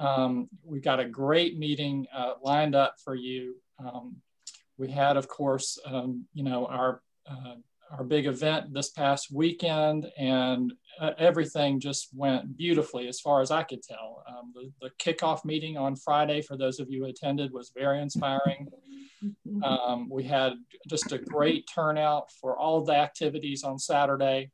Um, we've got a great meeting uh, lined up for you. Um, we had, of course, um, you know, our uh, our big event this past weekend, and uh, everything just went beautifully as far as I could tell. Um, the, the, kickoff meeting on Friday, for those of you who attended, was very inspiring. Um, we had just a great turnout for all the activities on Saturday.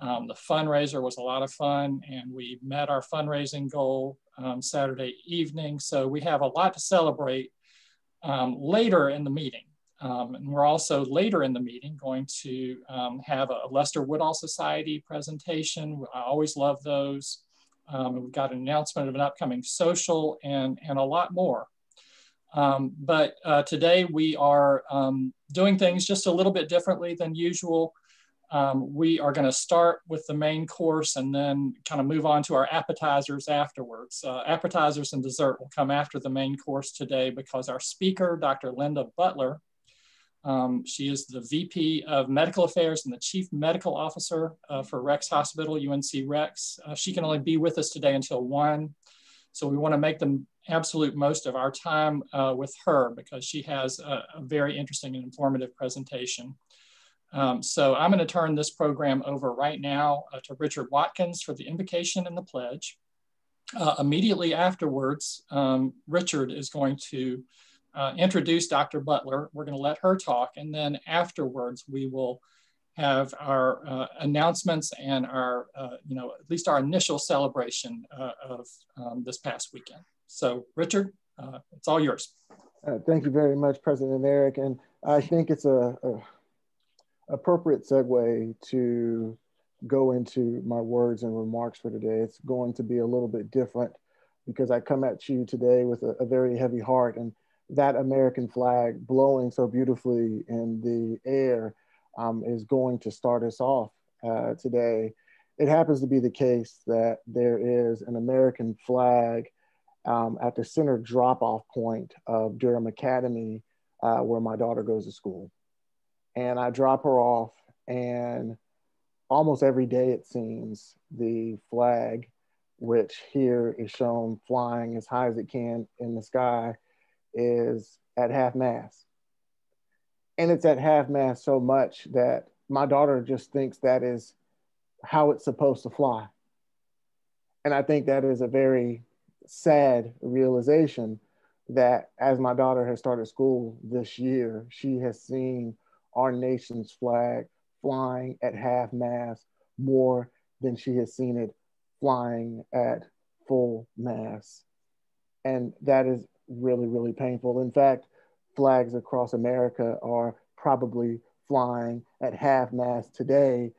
Um, the fundraiser was a lot of fun, and we met our fundraising goal um, Saturday evening. So we have a lot to celebrate um, later in the meeting. Um, and we're also later in the meeting going to um, have a Lester Woodall Society presentation. I always love those. Um, we've got an announcement of an upcoming social and, and a lot more. Um, but uh, today we are doing things just a little bit differently than usual. Um, we are going to start with the main course and then kind of move on to our appetizers afterwards. Uh, appetizers and dessert will come after the main course today because our speaker, Dr. Linda Butler, um, she is the VP of Medical Affairs and the Chief Medical Officer uh, for Rex Hospital, UNC Rex. Uh, she can only be with us today until one. So we wanna make the absolute most of our time uh, with her because she has a, a, very interesting and informative presentation. Um, so I'm gonna turn this program over right now uh, to Richard Watkins for the invocation and the pledge. Uh, immediately afterwards, um, Richard is going to uh, introduce Dr. Butler. We're going to let her talk, and then afterwards we will have our uh, announcements and our, uh, you know, at least our initial celebration uh, of um, this past weekend. So, Richard, it's all yours. Thank you very much, President Eric. And I think it's a, a appropriate segue to go into my words and remarks for today. It's going to be a little bit different because I come at you today with a, a very heavy heart and that American flag blowing so beautifully in the air um, is going to start us off uh, today. It happens to be the case that there is an American flag um, at the center drop off point of Durham Academy, uh, where my daughter goes to school. And I drop her off, and almost every day it seems the flag, which here is shown flying as high as it can in the sky, is at half mast. And it's at half mast so much that my daughter just thinks that is how it's supposed to fly. And I think that is a very sad realization that as my daughter has started school this year, she has seen our nation's flag flying at half mast more than she has seen it flying at full mast. And that is really, really painful. In fact, flags across America are probably flying at half mast today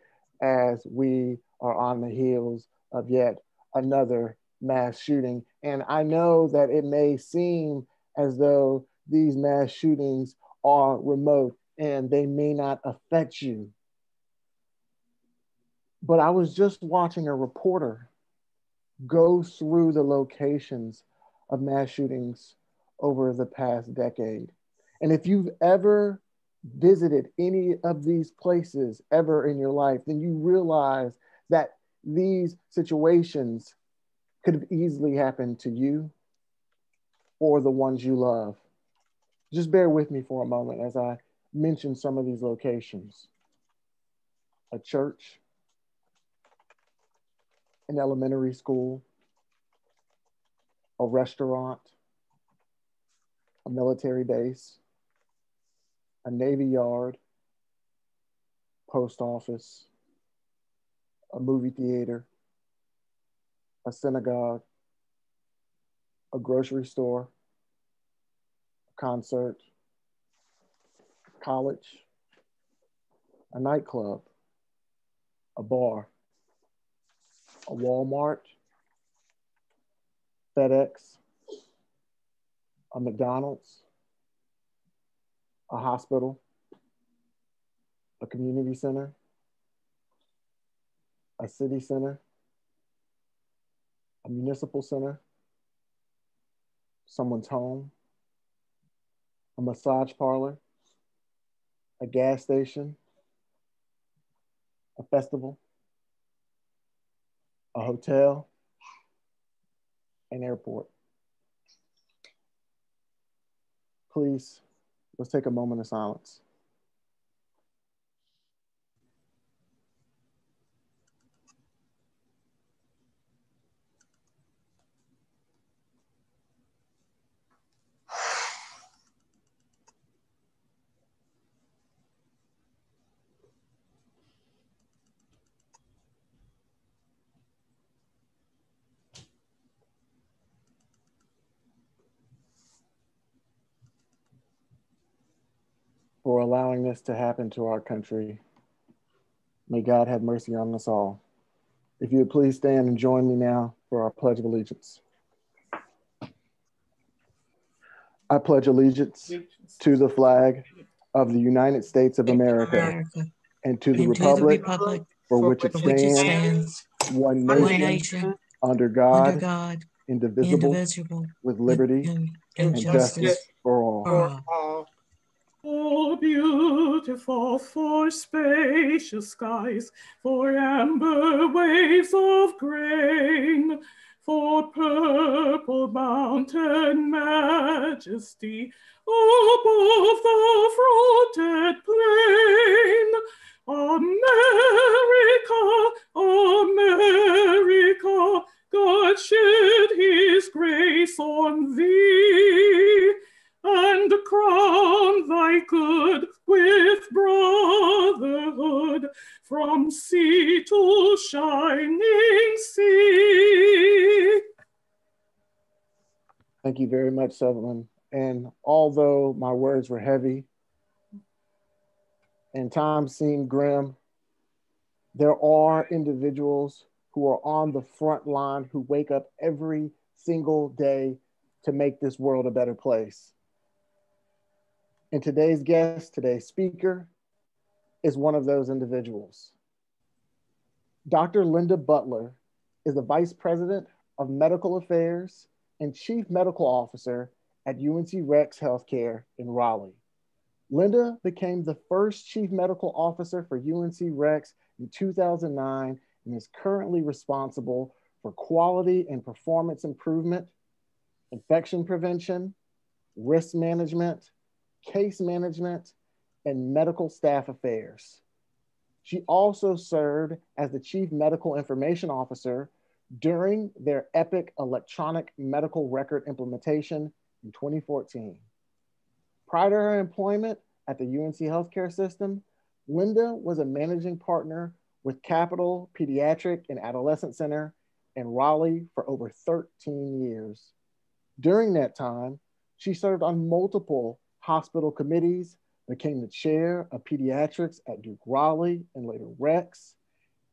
as we are on the heels of yet another mass shooting. And I know that it may seem as though these mass shootings are remote and they may not affect you. But I was just watching a reporter go through the locations of mass shootings over the past decade. And if you've ever visited any of these places ever in your life, then you realize that these situations could have easily happened to you or the ones you love. Just bear with me for a moment as I mention some of these locations. A church, an elementary school, a restaurant, a military base, a Navy yard, post office, a movie theater, a synagogue, a grocery store, a concert, college, a nightclub, a bar, a Walmart, FedEx, a McDonald's, a hospital, a community center, a city center, a municipal center, someone's home, a massage parlor, a gas station, a festival, a hotel, an airport. Please, let's take a moment of silence. For allowing this to happen to our country. May God have mercy on us all. If you would please stand and join me now for our Pledge of Allegiance. I pledge allegiance to the flag of the United States of America and to the, and republic, to the republic, for which it stands, stands one, nation, nation, under God, under God indivisible, indivisible, with liberty and, and, and justice, justice for all. For all. Beautiful for spacious skies, for amber waves of grain, for purple mountain majesty above the fruited plain. America, America, God shed his grace on thee and crown thy good with brotherhood from sea to shining sea. Thank you very much, Sutherland. And although my words were heavy and times seemed grim, there are individuals who are on the front line who wake up every single day to make this world a better place. And today's guest, today's speaker, is one of those individuals. Dr. Linda Butler is the Vice President of Medical Affairs and Chief Medical Officer at UNC Rex Healthcare in Raleigh. Linda became the first Chief Medical Officer for UNC Rex in 2009 and is currently responsible for quality and performance improvement, infection prevention, risk management, case management, and medical staff affairs. She also served as the Chief Medical Information Officer during their EPIC electronic medical record implementation in 2014. Prior to her employment at the UNC Healthcare System, Linda was a managing partner with Capital Pediatric and Adolescent Center in Raleigh for over 13 years. During that time, she served on multiple hospital committees, became the chair of pediatrics at Duke Raleigh and later Rex,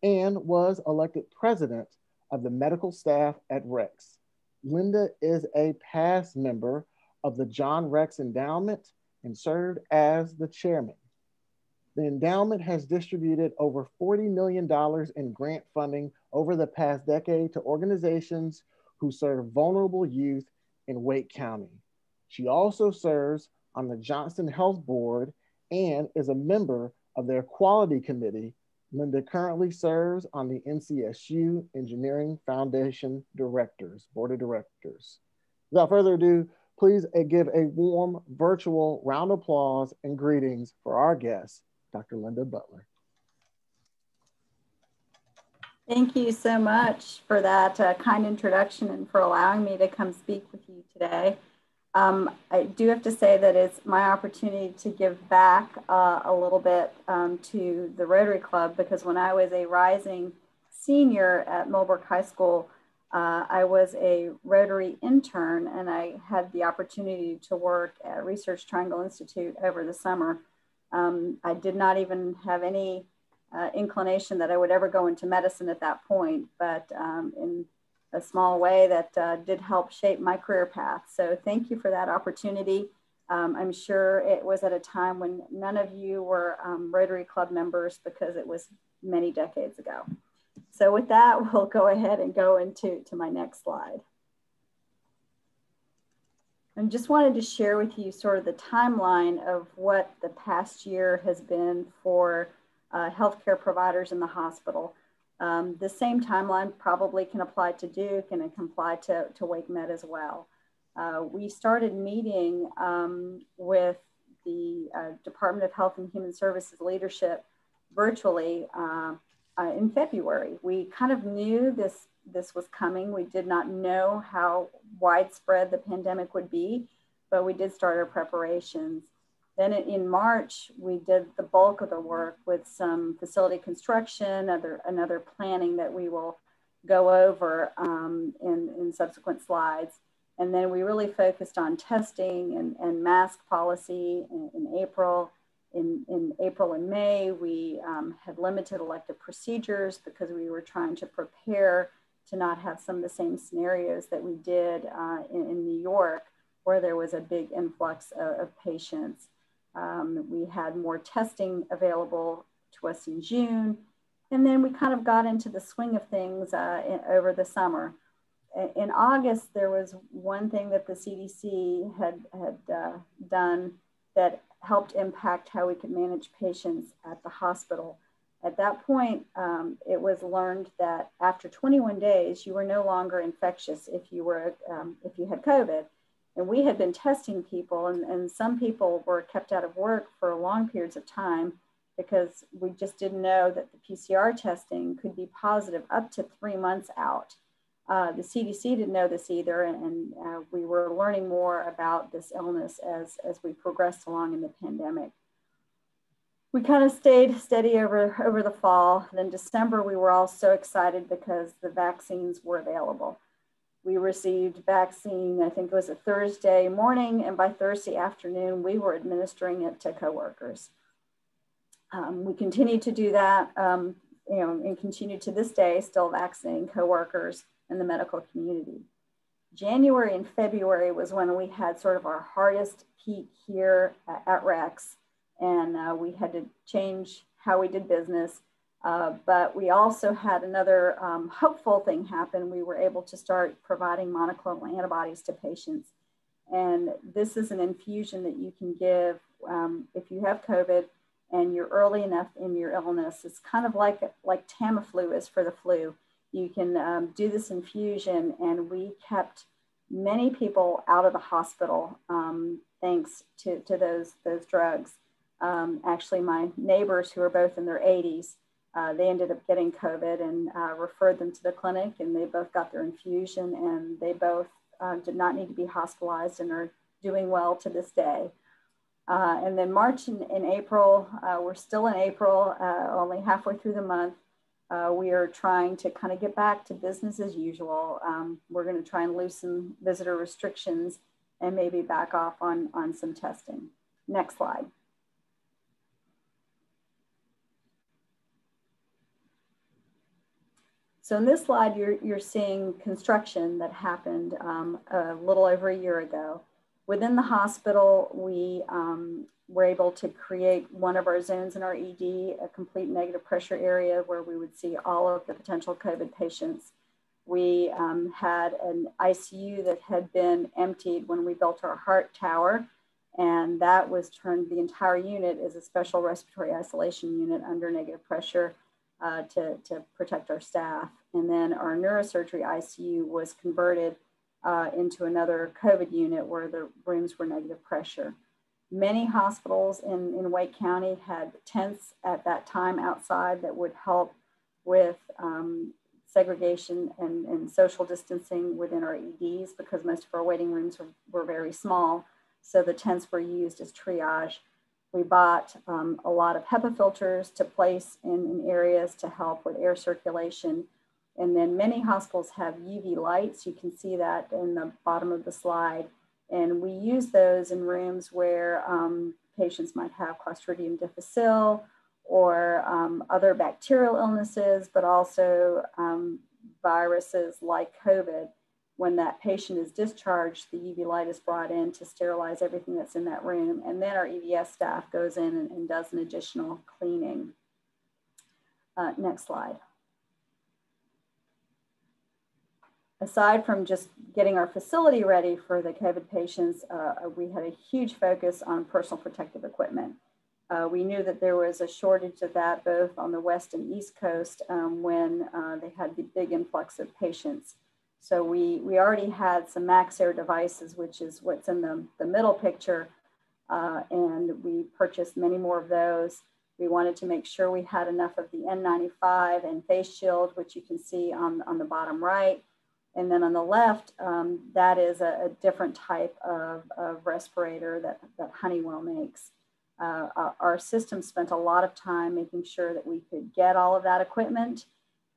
and was elected president of the medical staff at Rex. Linda is a past member of the John Rex Endowment and served as the chairman. The endowment has distributed over $40 million in grant funding over the past decade to organizations who serve vulnerable youth in Wake County. She also serves on the Johnston Health Board and is a member of their quality committee. Linda currently serves on the NCSU Engineering Foundation Directors, Board of Directors. Without further ado, please uh, give a warm virtual round of applause and greetings for our guest, Dr. Linda Butler. Thank you so much for that uh, kind introduction and for allowing me to come speak with you today. Um, I do have to say that it's my opportunity to give back uh, a little bit um, to the Rotary Club because when I was a rising senior at Millbrook High School, uh, I was a Rotary intern and I had the opportunity to work at Research Triangle Institute over the summer. Um, I did not even have any uh, inclination that I would ever go into medicine at that point, but um, in a small way that uh, did help shape my career path. So thank you for that opportunity. Um, I'm sure it was at a time when none of you were um, Rotary Club members because it was many decades ago. So with that, we'll go ahead and go into to my next slide. And just wanted to share with you sort of the timeline of what the past year has been for uh, healthcare providers in the hospital. Um, the same timeline probably can apply to Duke and it can apply to, to Wake Med as well. uh, we started meeting um, with the uh, Department of Health and Human Services leadership virtually uh, uh, in February. We kind of knew this, this was coming. We did not know how widespread the pandemic would be, but we did start our preparations. Then in March, we did the bulk of the work with some facility construction, other, another planning that we will go over um, in, in subsequent slides. And then we really focused on testing and, and mask policy in, in April. In, in April and May, we um, had limited elective procedures because we were trying to prepare to not have some of the same scenarios that we did uh, in, in, New York, where there was a big influx of, of patients. Um, we had more testing available to us in June. And then we kind of got into the swing of things uh, in, over the summer in August, there was one thing that the CDC had, had uh, done that helped impact how we could manage patients at the hospital. At that point, um, it was learned that after 21 days, you were no longer infectious if you were um, if you had COVID. And we had been testing people, and, and some people were kept out of work for long periods of time because we just didn't know that the PCR testing could be positive up to three months out. Uh, the CDC didn't know this either, and, uh, we were learning more about this illness as, as we progressed along in the pandemic. We kind of stayed steady over, over the fall. Then December, we were all so excited because the vaccines were available. We received vaccine, I think it was a Thursday morning, and by Thursday afternoon, we were administering it to coworkers. Um, we continued to do that, um, you know, and continue to this day, still vaccinating coworkers and the medical community. January and February was when we had sort of our hardest peak here at Rex, and uh, we had to change how we did business. Uh, but we also had another um, hopeful thing happen. We were able to start providing monoclonal antibodies to patients. And this is an infusion that you can give um, if you have COVID and you're early enough in your illness. It's kind of like, like Tamiflu is for the flu you can um, do this infusion. And we kept many people out of the hospital um, thanks to, to those, those drugs. Um, actually, my neighbors who are both in their 80s, uh, they ended up getting COVID and uh, referred them to the clinic, and they both got their infusion, and they both uh, did not need to be hospitalized and are doing well to this day. Uh, and then March and, and April, uh, we're still in April, uh, only halfway through the month. Uh, we are trying to kind of get back to business as usual. Um, we're going to try and loosen visitor restrictions and maybe back off on, on some testing. Next slide. So in this slide, you're, you're seeing construction that happened um, a little over a year ago. Within the hospital, we um, were able to create one of our zones in our ED, a complete negative pressure area where we would see all of the potential COVID patients. We um, had an ICU that had been emptied when we built our heart tower, and that was turned, the entire unit is a special respiratory isolation unit under negative pressure uh, to, to protect our staff. And then our neurosurgery ICU was converted uh, into another COVID unit where the rooms were negative pressure. Many hospitals in, in Wake County had tents at that time outside that would help with um, segregation and, and social distancing within our EDs because most of our waiting rooms were, were very small. So the tents were used as triage. We bought um, a lot of HEPA filters to place in, in, areas to help with air circulation. And then many hospitals have UV lights. You can see that in the bottom of the slide. And we use those in rooms where um, patients might have Clostridium difficile or um, other bacterial illnesses, but also um, viruses like COVID. When that patient is discharged, the UV light is brought in to sterilize everything that's in that room. And then our EVS staff goes in and, and does an additional cleaning. Uh, next slide. aside from just getting our facility ready for the COVID patients, uh, we had a huge focus on personal protective equipment. Uh, we knew that there was a shortage of that both on the West and East Coast um, when uh, they had the big influx of patients. So we, we already had some MaxAir devices, which is what's in the, the middle picture, uh, and we purchased many more of those. We wanted to make sure we had enough of the N95 and face shield, which you can see on, on the bottom right. And then on the left, um, that is a, a, different type of, of respirator that, that Honeywell makes. Uh, our, our system spent a lot of time making sure that we could get all of that equipment.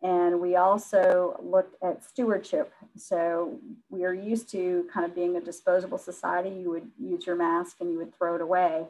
And we also looked at stewardship. So we are used to kind of being a disposable society. You would use your mask and you would throw it away.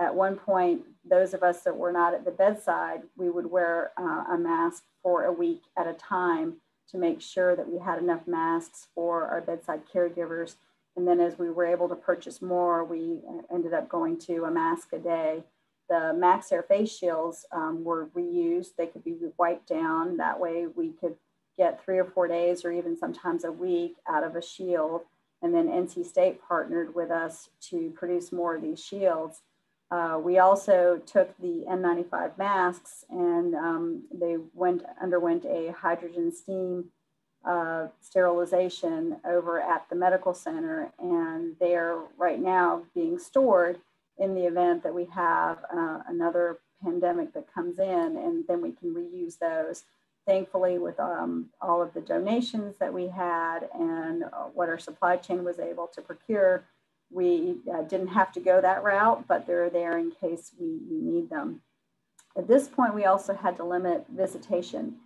At one point, those of us that were not at the bedside, we would wear uh, a mask for a week at a time to make sure that we had enough masks for our bedside caregivers. And then as we were able to purchase more, we ended up going to a mask a day. The MaxAir face shields um, were reused. They could be wiped down. That way we could get three or four days or even sometimes a week out of a shield. And then NC State partnered with us to produce more of these shields. Uh, we also took the N95 masks and um, they went underwent a hydrogen steam uh, sterilization over at the medical center, and they are right now being stored in the event that we have uh, another pandemic that comes in, and then we can reuse those. Thankfully, with um, all of the donations that we had and uh, what our supply chain was able to procure, we uh, didn't have to go that route, but they're there in case we, we need them. At this point, we also had to limit visitation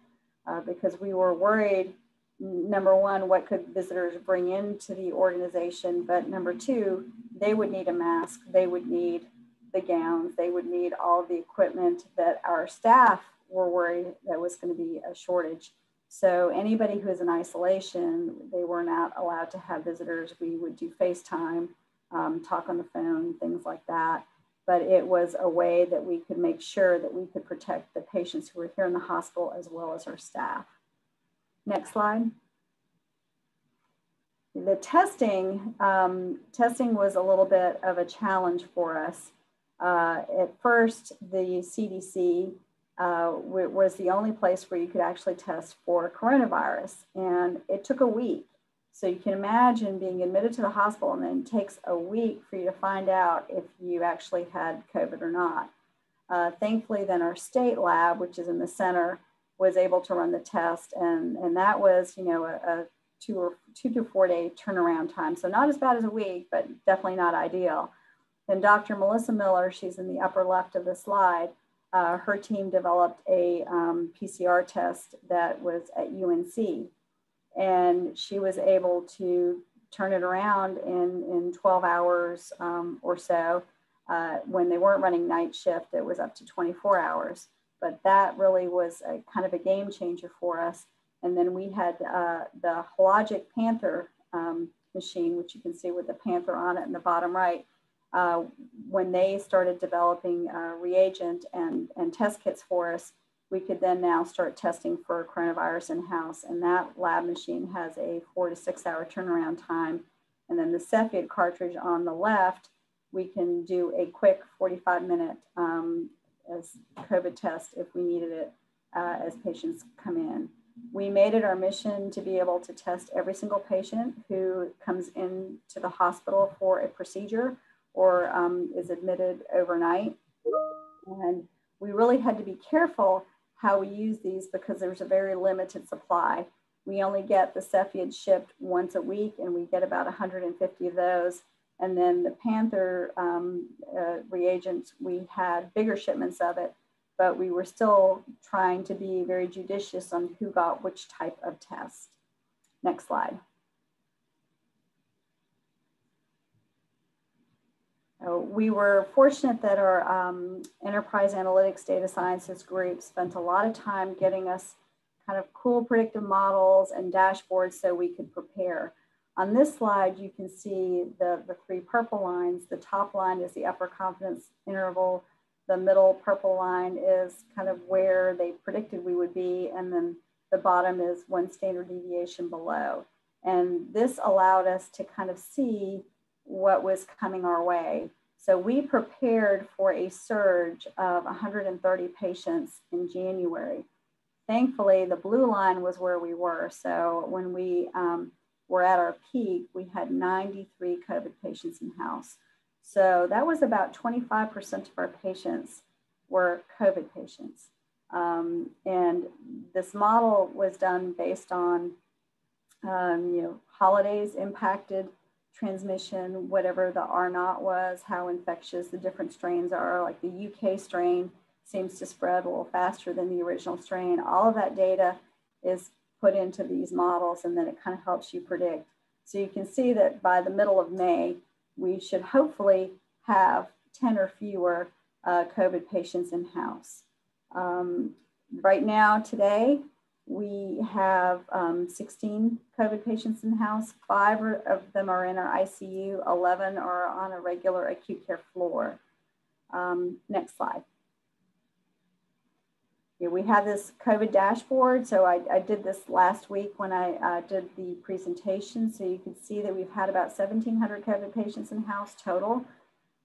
uh, because we were worried, number one, what could visitors bring into the organization? But number two, they would need a mask, they would need the gowns, they would need all the equipment that our staff were worried that was going to be a shortage. So anybody who is in isolation, they were not allowed to have visitors. We would do FaceTime um, talk on the phone, things like that. But it was a way that we could make sure that we could protect the patients who were here in the hospital as well as our staff. Next slide. The testing, um, testing was a little bit of a challenge for us. Uh, at first, the CDC uh, was the only place where you could actually test for coronavirus. And it took a week so you can imagine being admitted to the hospital and then it takes a week for you to find out if you actually had COVID or not. Uh, thankfully, then our state lab, which is in the center, was able to run the test, and, and that was, you know, a, a two or two to four day turnaround time. So not as bad as a week, but definitely not ideal. Then Dr. Melissa Miller, she's in the upper left of the slide. Uh, her team developed a um, PCR test that was at UNC and she was able to turn it around in, in 12 hours um, or so. Uh, when they weren't running night shift, it was up to 24 hours. But that really was a kind of a game changer for us. And then we had uh, the Hologic Panther um, machine, which you can see with the Panther on it in the bottom right. Uh, when they started developing uh, reagent and, and test kits for us, we could then now start testing for coronavirus in-house. And that lab machine has a four to six hour turnaround time. And then the Cepheid cartridge on the left, we can do a quick 45 minute um, as COVID test if we needed it uh, as patients come in. We made it our mission to be able to test every single patient who comes into the hospital for a procedure or um, is admitted overnight. And we really had to be careful how we use these because there's a very limited supply. We only get the Cepheid shipped once a week and we get about 150 of those. And then the Panther um, uh, reagents, we had bigger shipments of it, but we were still trying to be very judicious on who got which type of test. Next slide. we were fortunate that our um, enterprise analytics data sciences group spent a lot of time getting us kind of cool predictive models and dashboards so we could prepare. On this slide, you can see the, the three purple lines. The top line is the upper confidence interval. The middle purple line is kind of where they predicted we would be. And then the bottom is one standard deviation below. And this allowed us to kind of see what was coming our way. So we prepared for a surge of 130 patients in January. thankfully the blue line was where we were. So when we um, were at our peak, we had 93 COVID patients in house. So that was about 25% of our patients were COVID patients. Um, and this model was done based on, um, you know, holidays impacted transmission, whatever the R naught was, how infectious the different strains are, like the UK strain seems to spread a little faster than the original strain. All of that data is put into these models and then it kind of helps you predict. So you can see that by the middle of May, we should hopefully have 10 or fewer uh, COVID patients in house. Um, right now, today, we have um, 16 COVID patients in house. Five of them are in our ICU, 11 are on a regular acute care floor. Um, next slide. We have this COVID dashboard. So I, I did this last week when I uh, did the presentation. So you can see that we've had about 1,700 COVID patients in house total.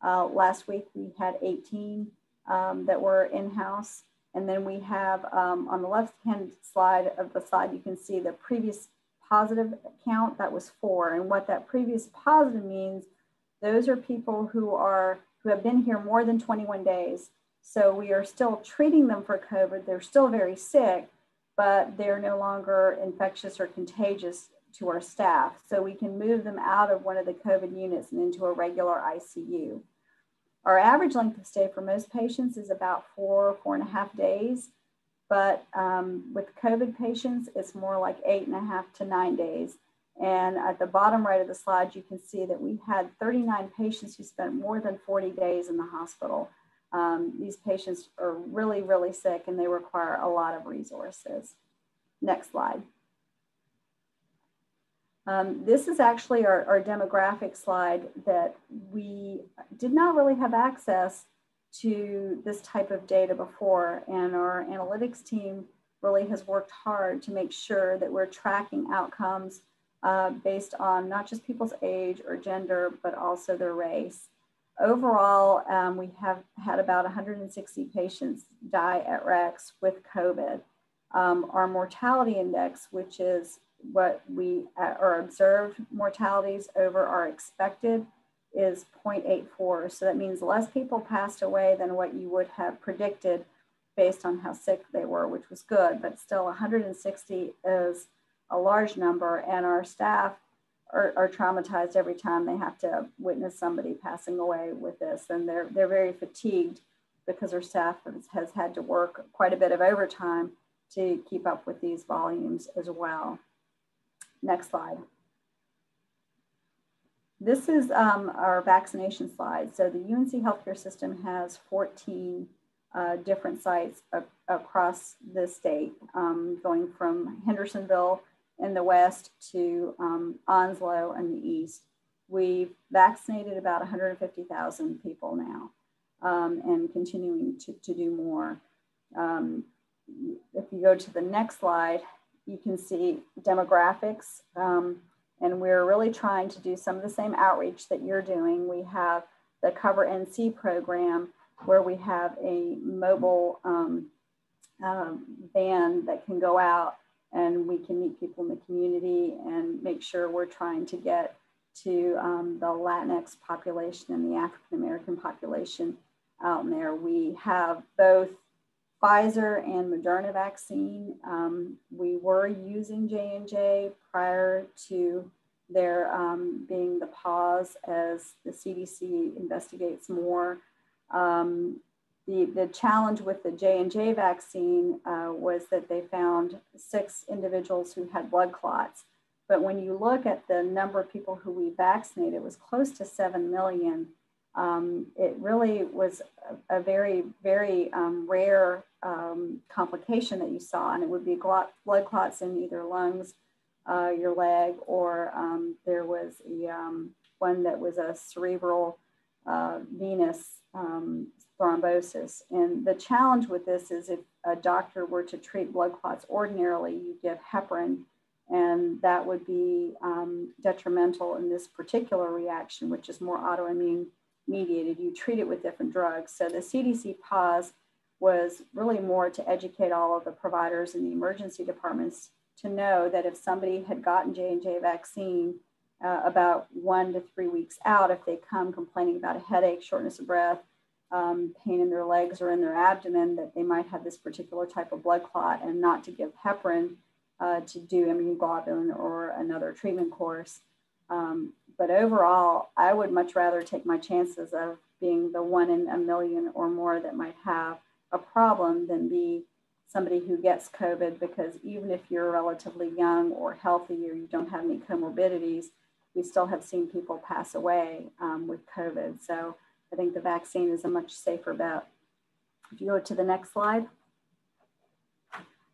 Uh, last week we had 18 um, that were in house. And then we have um, on the left hand slide of the slide, you can see the previous positive count, that was four. And what that previous positive means, those are people who are who have been here more than 21 days. So we are still treating them for COVID. They're still very sick, but they're no longer infectious or contagious to our staff. So we can move them out of one of the COVID units and into a regular ICU. Our average length of stay for most patients is about four, four and a half days. But um, with COVID patients, it's more like eight and a half to nine days. And at the bottom right of the slide, you can see that we had 39 patients who spent more than 40 days in the hospital. Um, these patients are really, really sick and they require a lot of resources. Next slide. Um, this is actually our, our demographic slide that we did not really have access to this type of data before. And our analytics team really has worked hard to make sure that we're tracking outcomes uh, based on not just people's age or gender, but also their race. Overall, um, we have had about 160 patients die at Rex with COVID. Um, our mortality index, which is what we uh, or observed mortalities over our expected is 0.84. So that means less people passed away than what you would have predicted based on how sick they were, which was good, but still 160 is a large number and our staff are, are traumatized every time they have to witness somebody passing away with this. And they're, they're very fatigued because our staff has, has had to work quite a bit of overtime to keep up with these volumes as well. Next slide. This is um, our vaccination slide. So the UNC healthcare system has 14 uh, different sites across the state, um, going from Hendersonville in the west to um, Onslow in the east. We've vaccinated about 150,000 people now um, and continuing to, to do more. Um, if you go to the next slide, you can see demographics. Um, and we're really trying to do some of the same outreach that you're doing. We have the Cover NC program where we have a mobile um, um, van that can go out and we can meet people in the community and make sure we're trying to get to um, the Latinx population and the African American population out there. We have both Pfizer and Moderna vaccine. Um, we were using J&J prior to there um, being the pause as the CDC investigates more. Um, the, the challenge with the J&J vaccine uh, was that they found six individuals who had blood clots. But when you look at the number of people who we vaccinated, it was close to 7 million um, it really was a, a very, very um, rare um, complication that you saw, and it would be blood clots in either lungs, uh, your leg, or um, there was a, um, one that was a cerebral uh, venous um, thrombosis. And the challenge with this is if a doctor were to treat blood clots ordinarily, you give heparin, and that would be detrimental in this particular reaction, which is more autoimmune mediated, you treat it with different drugs. So the CDC pause was really more to educate all of the providers in the emergency departments to know that if somebody had gotten J&J vaccine uh, about one to three weeks out, if they come complaining about a headache, shortness of breath, um, pain in their legs or in their abdomen, that they might have this particular type of blood clot and not to give heparin uh, to do immunoglobulin or another treatment course. Um, but overall, I would much rather take my chances of being the one in a million or more that might have a problem than be somebody who gets COVID because even if you're relatively young or healthy or you don't have any comorbidities, we still have seen people pass away um, with COVID. So I think the vaccine is a much safer bet. If you go to the next slide.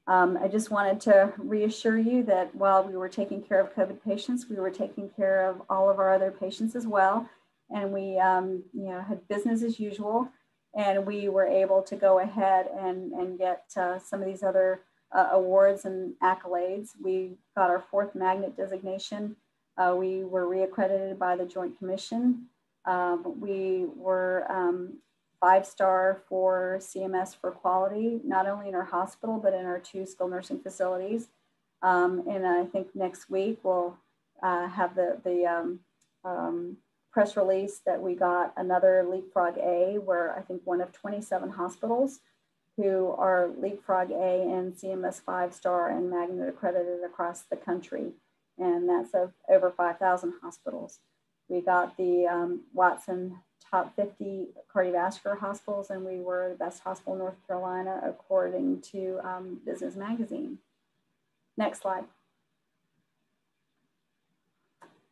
Um, I just wanted to reassure you that while we were taking care of COVID patients, we were taking care of all of our other patients as well. And we um, you know, had business as usual. And we were able to go ahead and, and get uh, some of these other uh, awards and accolades. We got our fourth magnet designation. Uh, we were reaccredited by the Joint Commission. Um, we were um, five star for CMS for quality, not only in our hospital, but in our two skilled nursing facilities. Um, and I think next week we'll uh, have the, the um, um, press release that we got another Leapfrog A, where I think one of 27 hospitals who are Leapfrog A and CMS five star and magnet accredited across the country. And that's of over 5,000 hospitals. We got the um, Watson top 50 cardiovascular hospitals, and we were the best hospital in North Carolina according to um, Business Magazine. Next slide.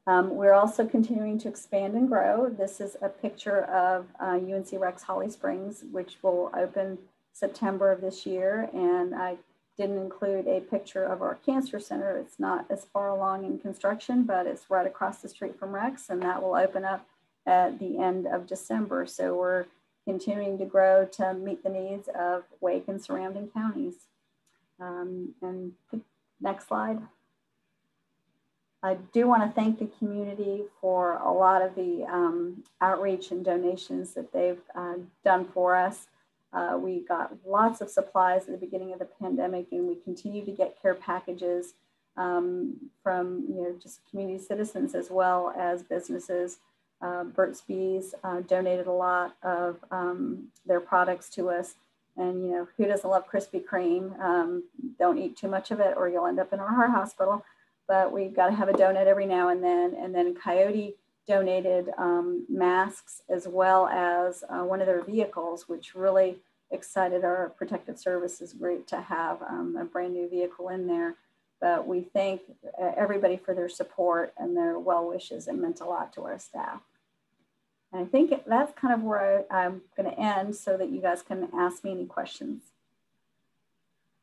Um, we're also continuing to expand and grow. This is a picture of uh, UNC Rex Holly Springs, which will open September of this year. And I didn't include a picture of our cancer center. It's not as far along in construction, but it's right across the street from Rex, and that will open up at the end of December. So we're continuing to grow to meet the needs of Wake and surrounding counties. Um, and next slide. I do want to thank the community for a lot of the um, outreach and donations that they've uh, done for us. Uh, we got lots of supplies at the beginning of the pandemic, and we continue to get care packages um, from you know just community citizens as well as businesses. Uh, Burt's Bees uh, donated a lot of um, their products to us. And, you know, who doesn't love Krispy Kreme? Um, don't eat too much of it or you'll end up in our heart hospital. But we've got to have a donut every now and then. And then Coyote donated um, masks as well as uh, one of their vehicles, which really excited our protective services group to have um, a brand new vehicle in there. But we thank uh, everybody for their support and their well wishes. It meant a lot to our staff. And I think that's kind of where I, am going to end so that you guys can ask me any questions.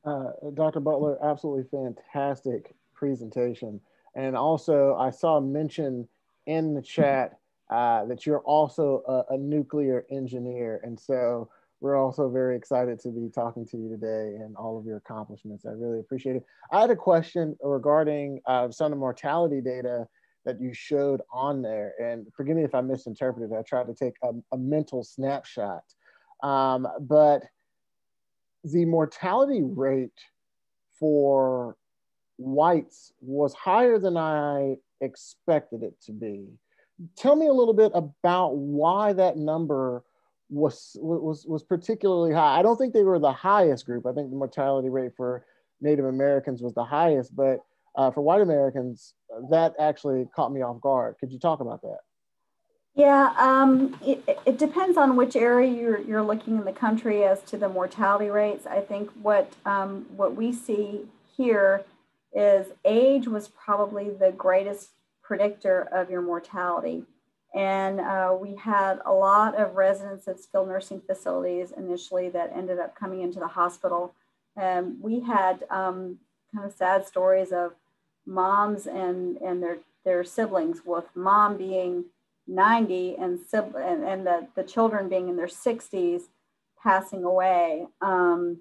Uh, Dr. Butler, absolutely fantastic presentation. And also, I saw mention in the chat uh, that you're also a, a, nuclear engineer. And so we're also very excited to be talking to you today and all of your accomplishments. I really appreciate it. I had a question regarding uh, some of the mortality data that you showed on there. And forgive me if I misinterpreted. I tried to take a, a mental snapshot. Um, but the mortality rate for whites was higher than I expected it to be. Tell me a little bit about why that number was was was particularly high. I don't think they were the highest group. I think the mortality rate for Native Americans was the highest, but uh, for white Americans, that actually caught me off guard. Could you talk about that? Yeah, um, it, it, depends on which area you're, you're looking in the country as to the mortality rates. I think what um, what we see here is age was probably the greatest predictor of your mortality. And uh, we had a lot of residents at skilled nursing facilities initially that ended up coming into the hospital. And we had um, kind of sad stories of moms and, and their, their siblings, with mom being 90 and, and, and the, the children being in their 60s passing away. Um,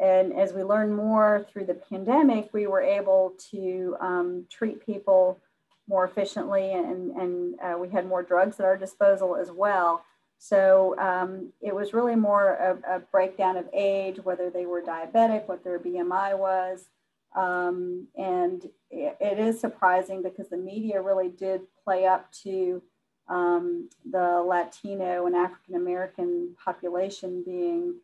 and as we learned more through the pandemic, we were able to um, treat people more efficiently and, and uh, we had more drugs at our disposal as well. So um, it was really more a, a, breakdown of age, whether they were diabetic, what their BMI was. Um, and it, it is surprising because the media really did play up to um, the Latino and African American population being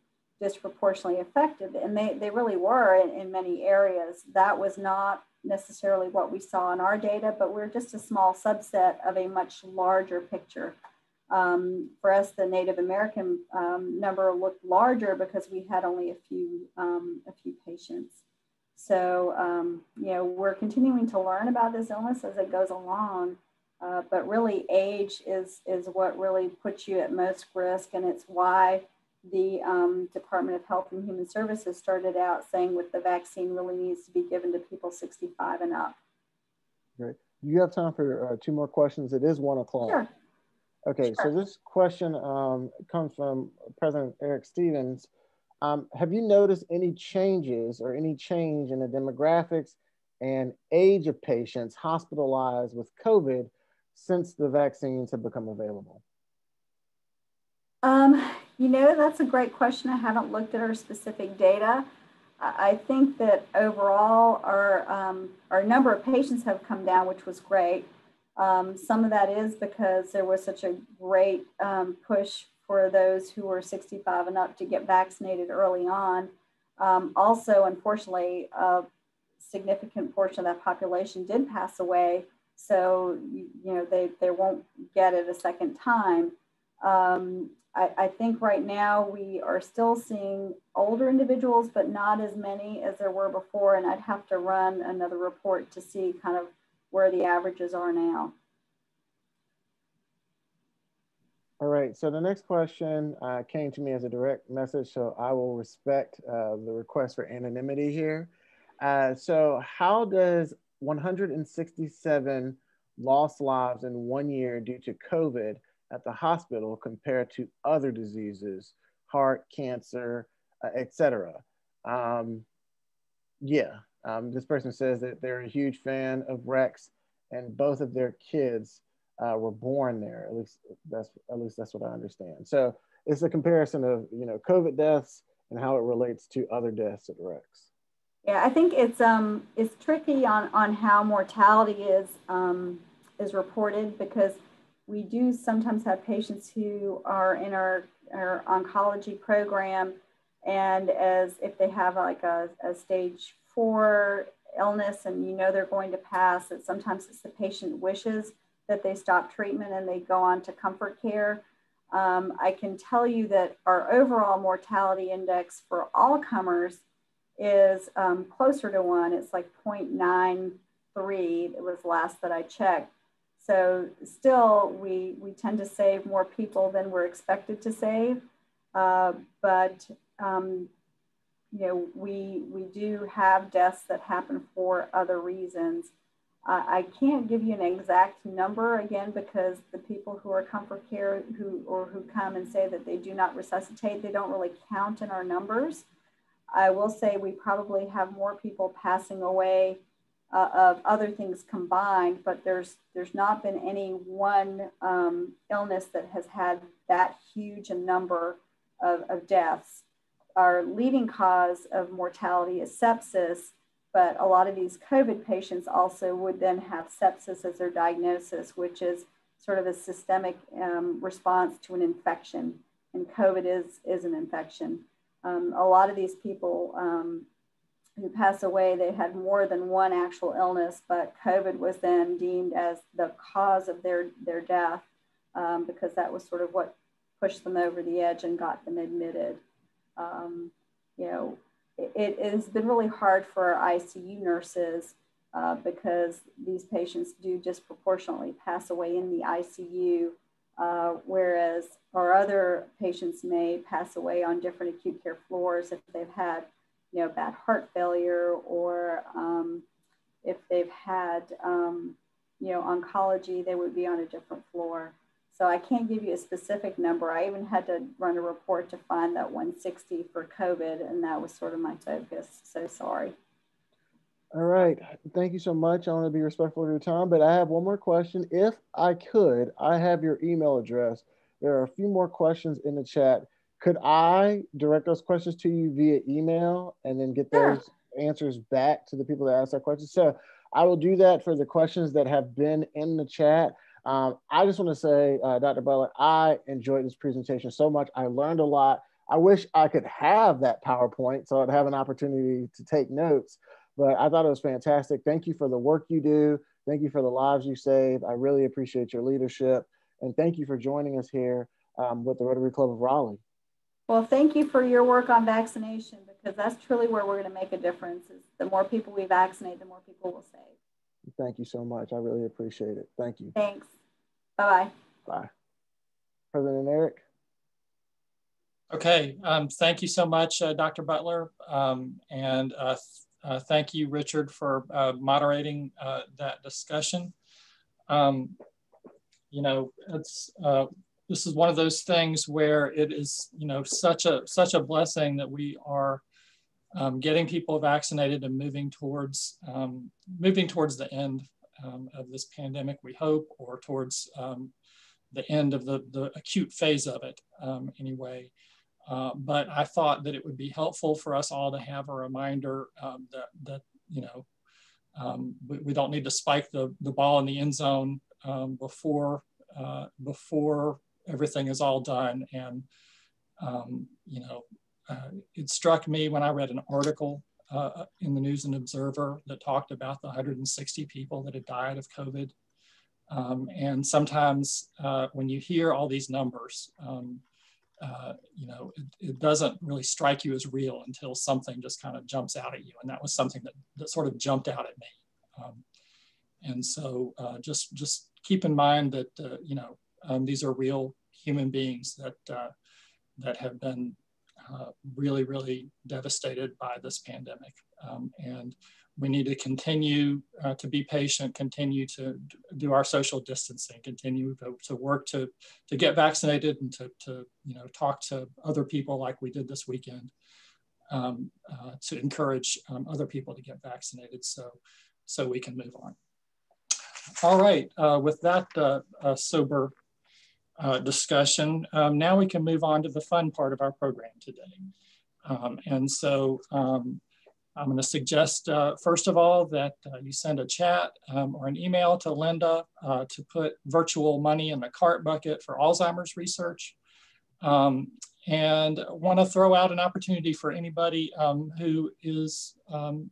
disproportionately affected. And they, they really were in, in many areas. That was not necessarily what we saw in our data, but we're just a small subset of a much larger picture. Um, for us, the Native American um, number looked larger because we had only a few, um, a few patients. So, um, you know, we're continuing to learn about this illness as it goes along, uh, but really age is, is what really puts you at most risk. And it's why the um, Department of Health and Human Services started out saying that the vaccine really needs to be given to people 65 and up. Great. You have time for uh, two more questions. It is one o'clock. Sure. Okay, sure. so this question um, comes from President Eric Stevens. Um, have you noticed any changes or any change in the demographics and age of patients hospitalized with COVID since the vaccines have become available? Um, you know, that's a great question. I haven't looked at our specific data. I think that overall our, um, our number of patients have come down, which was great. Um, some of that is because there was such a great um, push for those who were 65 and up to get vaccinated early on. Um, also, unfortunately, a significant portion of that population did pass away. So, you, know, they, they won't get it a second time. Um, I, I, think right now we are still seeing older individuals, but not as many as there were before. And I'd have to run another report to see kind of where the averages are now. All right, so the next question uh, came to me as a direct message, so I will respect uh, the request for anonymity here. Uh, so how does 167 lost lives in one year due to COVID at the hospital compared to other diseases, heart, cancer, uh, etc.? Um, yeah, um, this person says that they're a huge fan of Rex and both of their kids uh, were born there. At least that's at least that's what I understand. So it's a comparison of you know COVID deaths and how it relates to other deaths at Rex. Yeah, I think it's um it's tricky on on how mortality is um, is reported because we do sometimes have patients who are in our our oncology program and as if they have like a, a stage four illness and you know they're going to pass, that sometimes it's the patient wishes that they stop treatment and they go on to comfort care. Um, I can tell you that our overall mortality index for all comers is um, closer to one. It's like 0.93. It was last that I checked. So still, we, we tend to save more people than we're expected to save. Uh, but um, you know, we, we do have deaths that happen for other reasons. Uh, I can't give you an exact number again because the people who are comfort care who or who come and say that they do not resuscitate, they don't really count in our numbers. I will say we probably have more people passing away uh, of other things combined, but there's there's not been any one um, illness that has had that huge a number of, of deaths our leading cause of mortality is sepsis, but a lot of these COVID patients also would then have sepsis as their diagnosis, which is sort of a systemic um, response to an infection. And COVID is, is an infection. Um, a lot of these people um, who pass away, they had more than one actual illness, but COVID was then deemed as the cause of their, their death um, because that was sort of what pushed them over the edge and got them admitted. Um, you know, it, it, has been really hard for our ICU nurses uh, because these patients do disproportionately pass away in the ICU, uh, whereas our other patients may pass away on different acute care floors if they've had, you know, bad heart failure or um, if they've had, um, you know, oncology, they would be on a different floor. So I can't give you a specific number. I even had to run a report to find that 160 for COVID, and that was sort of my focus. So sorry. All right. Thank you so much. I want to be respectful of your time, but I have one more question. If I could, I have your email address. There are a few more questions in the chat. Could I direct those questions to you via email and then get those sure. answers back to the people that asked that question? So I will do that for the questions that have been in the chat. Um, I just want to say, uh, Dr. Butler, I enjoyed this presentation so much. I learned a lot. I wish I could have that PowerPoint so I'd have an opportunity to take notes, but I thought it was fantastic. Thank you for the work you do. Thank you for the lives you save. I really appreciate your leadership. And thank you for joining us here um, with the Rotary Club of Raleigh. Well, thank you for your work on vaccination because that's truly where we're going to make a difference. Is the more people we vaccinate, the more people we'll save. Thank you so much. I really appreciate it. Thank you. Thanks. Bye-bye. Bye. President Eric. Okay, um, thank you so much, uh, Dr. Butler. Um, and uh, uh, thank you, Richard, for uh, moderating uh, that discussion. Um, you know, it's uh, this is one of those things where it is, you know, such a such a blessing that we are um, getting people vaccinated and moving towards um, moving towards the end um, of this pandemic. We hope, or towards um, the end of the the acute phase of it, um, anyway. Uh, but I thought that it would be helpful for us all to have a reminder that, that, you know, um, we, we, don't need to spike the, the ball in the end zone um, before, uh, before everything is all done. And, um, you know, uh, it struck me when I read an article uh, in the News and Observer that talked about the 160 people that had died of COVID. Um, and sometimes uh, when you hear all these numbers, um, uh, you know, it, it, doesn't really strike you as real until something just kind of jumps out at you. And that was something that, that sort of jumped out at me. Um, and so uh, just, just keep in mind that, uh, you know, um, these are real human beings that, uh, that have been uh, really, really devastated by this pandemic. Um, and we need to continue uh, to be patient, continue to do our social distancing, continue to, to work to, to get vaccinated and to, to you know, talk to other people like we did this weekend um, uh, to encourage um, other people to get vaccinated so, so we can move on. All right, uh, with that uh, uh, sober uh, discussion, um, now we can move on to the fun part of our program today. Um, and so um, I'm going to suggest, uh, first of all, that uh, you send a chat um, or an email to Linda uh, to put virtual money in the CART bucket for Alzheimer's research. Um, and want to throw out an opportunity for anybody um, who is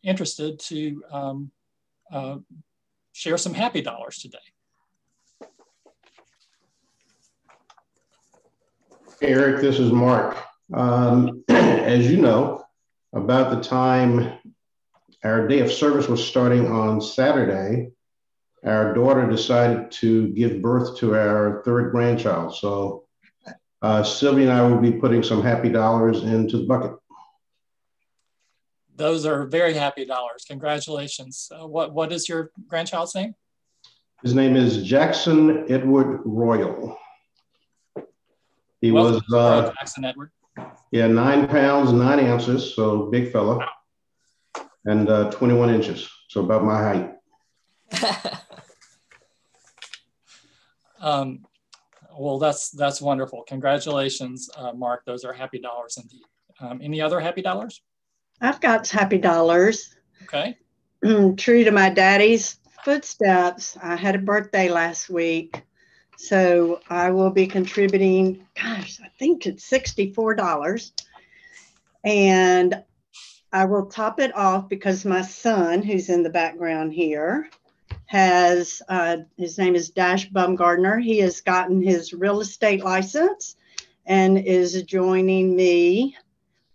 interested to uh, share some happy dollars today. Eric, this is Mark. Um, as you know, about the time our day of service was starting on Saturday, our daughter decided to give birth to our third grandchild. So uh, Sylvia and I will be putting some happy dollars into the bucket. Those are very happy dollars. Congratulations. Uh, what, what is your grandchild's name? His name is Jackson Edward Royal. He Welcome was uh, Jackson Edward. Yeah, nine pounds, nine ounces, so big fella, and uh, 21 inches, so about my height. um, well, that's that's wonderful. Congratulations, uh, Mark. Those are happy dollars indeed. Um, any other happy dollars? I've got happy dollars. Okay. True to my daddy's footsteps, I had a birthday last week. So I will be contributing, gosh, I think it's $64. And I will top it off because my son, who's in the background here, has uh, his name is Dash Bumgardner. He has gotten his real estate license and is joining me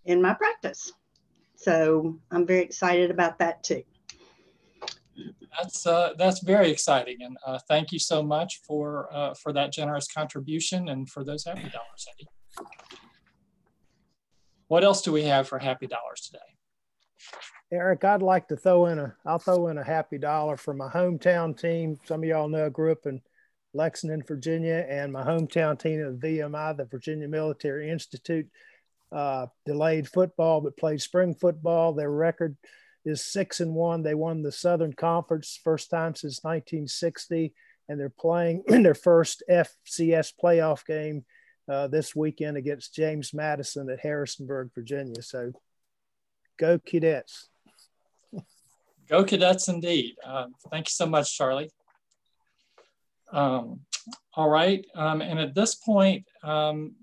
in my practice. So I'm very excited about that too that's uh, that's very exciting, and uh, thank you so much for uh, for that generous contribution and for those happy dollars. What else do we have for happy dollars today? Eric, I'd like to throw in a I'll throw in a happy dollar for my hometown team. Some of y'all know I grew up in Lexington, Virginia, and my hometown team of VMI, the Virginia Military Institute, uh, delayed football but played spring football. Their record is six and one. They won the Southern Conference first time since 1960, and they're playing in their first FCS playoff game uh, this weekend against James Madison at Harrisonburg, Virginia. So go cadets. Go cadets indeed. Uh, thank you so much, Charlie. Um, all right, um, and at this point, um,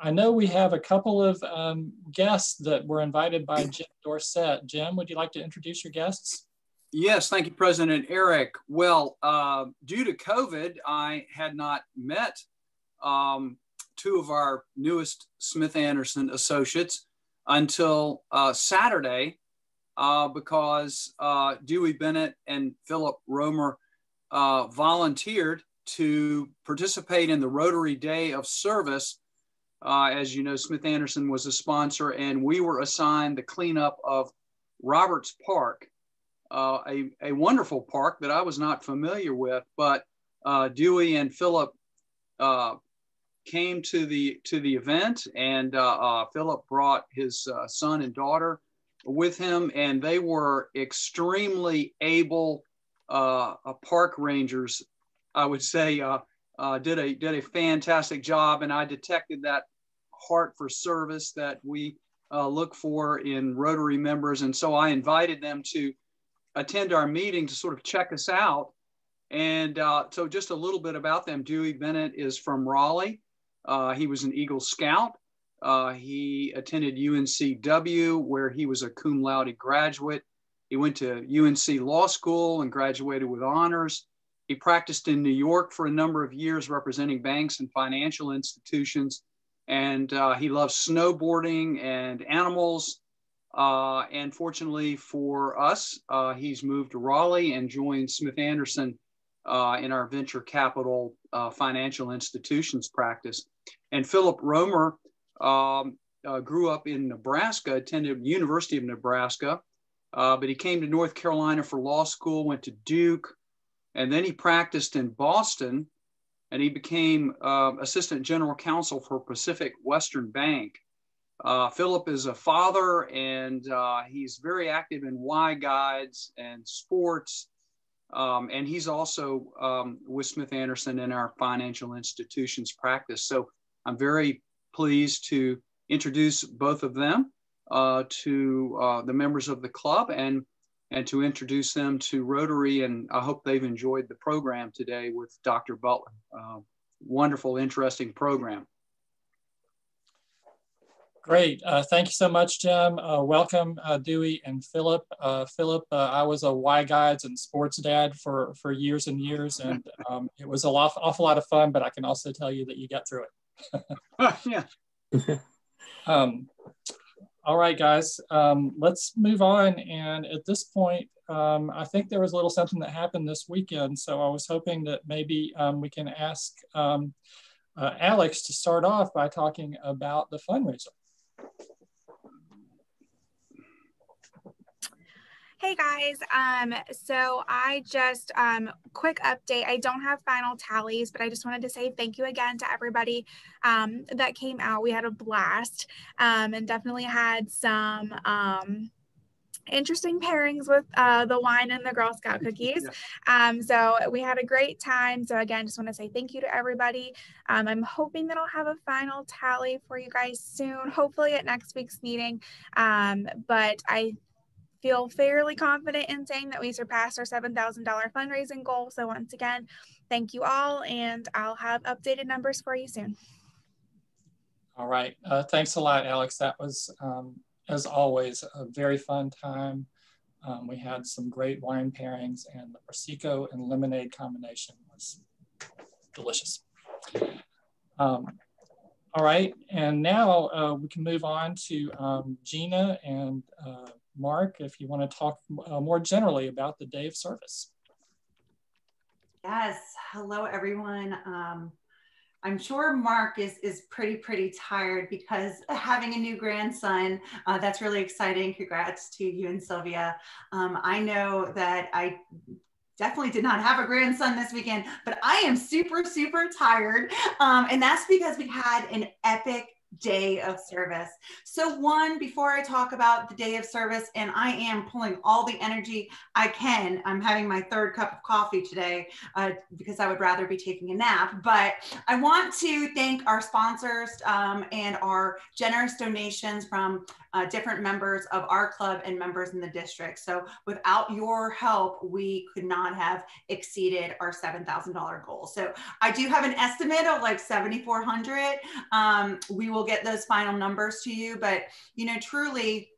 I know we have a couple of um, guests that were invited by Jim Dorsett. Jim, would you like to introduce your guests? Yes, thank you, President Eric. Well, uh, due to COVID, I had not met um, two of our newest Smith Anderson associates until uh, Saturday uh, because uh, Dewey Bennett and Philip Romer uh, volunteered to participate in the Rotary Day of Service uh, as you know, Smith Anderson was a sponsor, and we were assigned the cleanup of Roberts Park, uh, a, a wonderful park that I was not familiar with. But uh, Dewey and Philip uh, came to the to the event, and uh, uh, Philip brought his son and daughter with him, and they were extremely able park rangers. I would say uh, did a did a fantastic job, and I detected that heart for service that we uh, look for in Rotary members, and so I invited them to attend our meeting to sort of check us out. And uh, so, just a little bit about them. Dewey Bennett is from Raleigh. Uh, he was an Eagle Scout. Uh, he attended UNCW, where he was a cum laude graduate. He went to UNC Law School and graduated with honors. He practiced in New York for a number of years, representing banks and financial institutions. And uh, he loves snowboarding and animals. Uh, and fortunately for us, uh, he's moved to Raleigh and joined Smith Anderson uh, in our venture capital uh, financial institutions practice. And Philip Romer um, uh, grew up in Nebraska, attended University of Nebraska, but he came to North Carolina for law school, went to Duke, and then he practiced in Boston and he became uh, assistant general counsel for Pacific Western Bank. Uh, Philip is a father and uh, he's very active in Y guides and sports. Um, and he's also um, with Smith Anderson in our financial institutions practice. So I'm very pleased to introduce both of them uh, to uh, the members of the club and and to introduce them to Rotary. And I hope they've enjoyed the program today with Dr. Butler. Uh, wonderful, interesting program. Great. Uh, thank you so much, Jim. Uh, welcome, uh, Dewey and Philip. Uh, Philip, uh, I was a Y Guides and sports dad for, for years and years, and um, it was a lot, awful lot of fun, but I can also tell you that you got through it. yeah. um, all right, guys, um, let's move on. And at this point, um, I think there was a little something that happened this weekend. So I was hoping that maybe um, we can ask um, uh, Alex to start off by talking about the fundraiser. Hey guys, um, so I just, um, quick update. I don't have final tallies, but I just wanted to say thank you again to everybody um, that came out. We had a blast um, and definitely had some um, interesting pairings with uh, the wine and the Girl Scout cookies. Um, so we had a great time. So again, just want to say thank you to everybody. Um, I'm hoping that I'll have a final tally for you guys soon, hopefully at next week's meeting. Um, but I feel fairly confident in saying that we surpassed our $7,000 fundraising goal. So once again, thank you all, and I'll have updated numbers for you soon. All right. Uh, thanks a lot, Alex. That was, um, as always, a very fun time. Um, we had some great wine pairings, and the Prosecco and lemonade combination was delicious. Um, all right, and now uh, we can move on to um, Gina and uh, Mark, if you want to talk uh, more generally about the day of service. Yes. Hello, everyone. Um, I'm sure Mark is is pretty pretty tired because having a new grandson uh, that's really exciting. Congrats to you and Sylvia. Um, I know that I definitely did not have a grandson this weekend, but I am super super tired, um, and that's because we had an epic day of service. So, one, before I talk about the day of service, and I am pulling all the energy I can, I'm having my third cup of coffee today uh, because I would rather be taking a nap. But I want to thank our sponsors um, and our generous donations from uh, different members of our club and members in the district. So, without your help, we could not have exceeded our $7,000 goal. So, I do have an estimate of like 7,400. Um, we will get those final numbers to you, but you know, truly,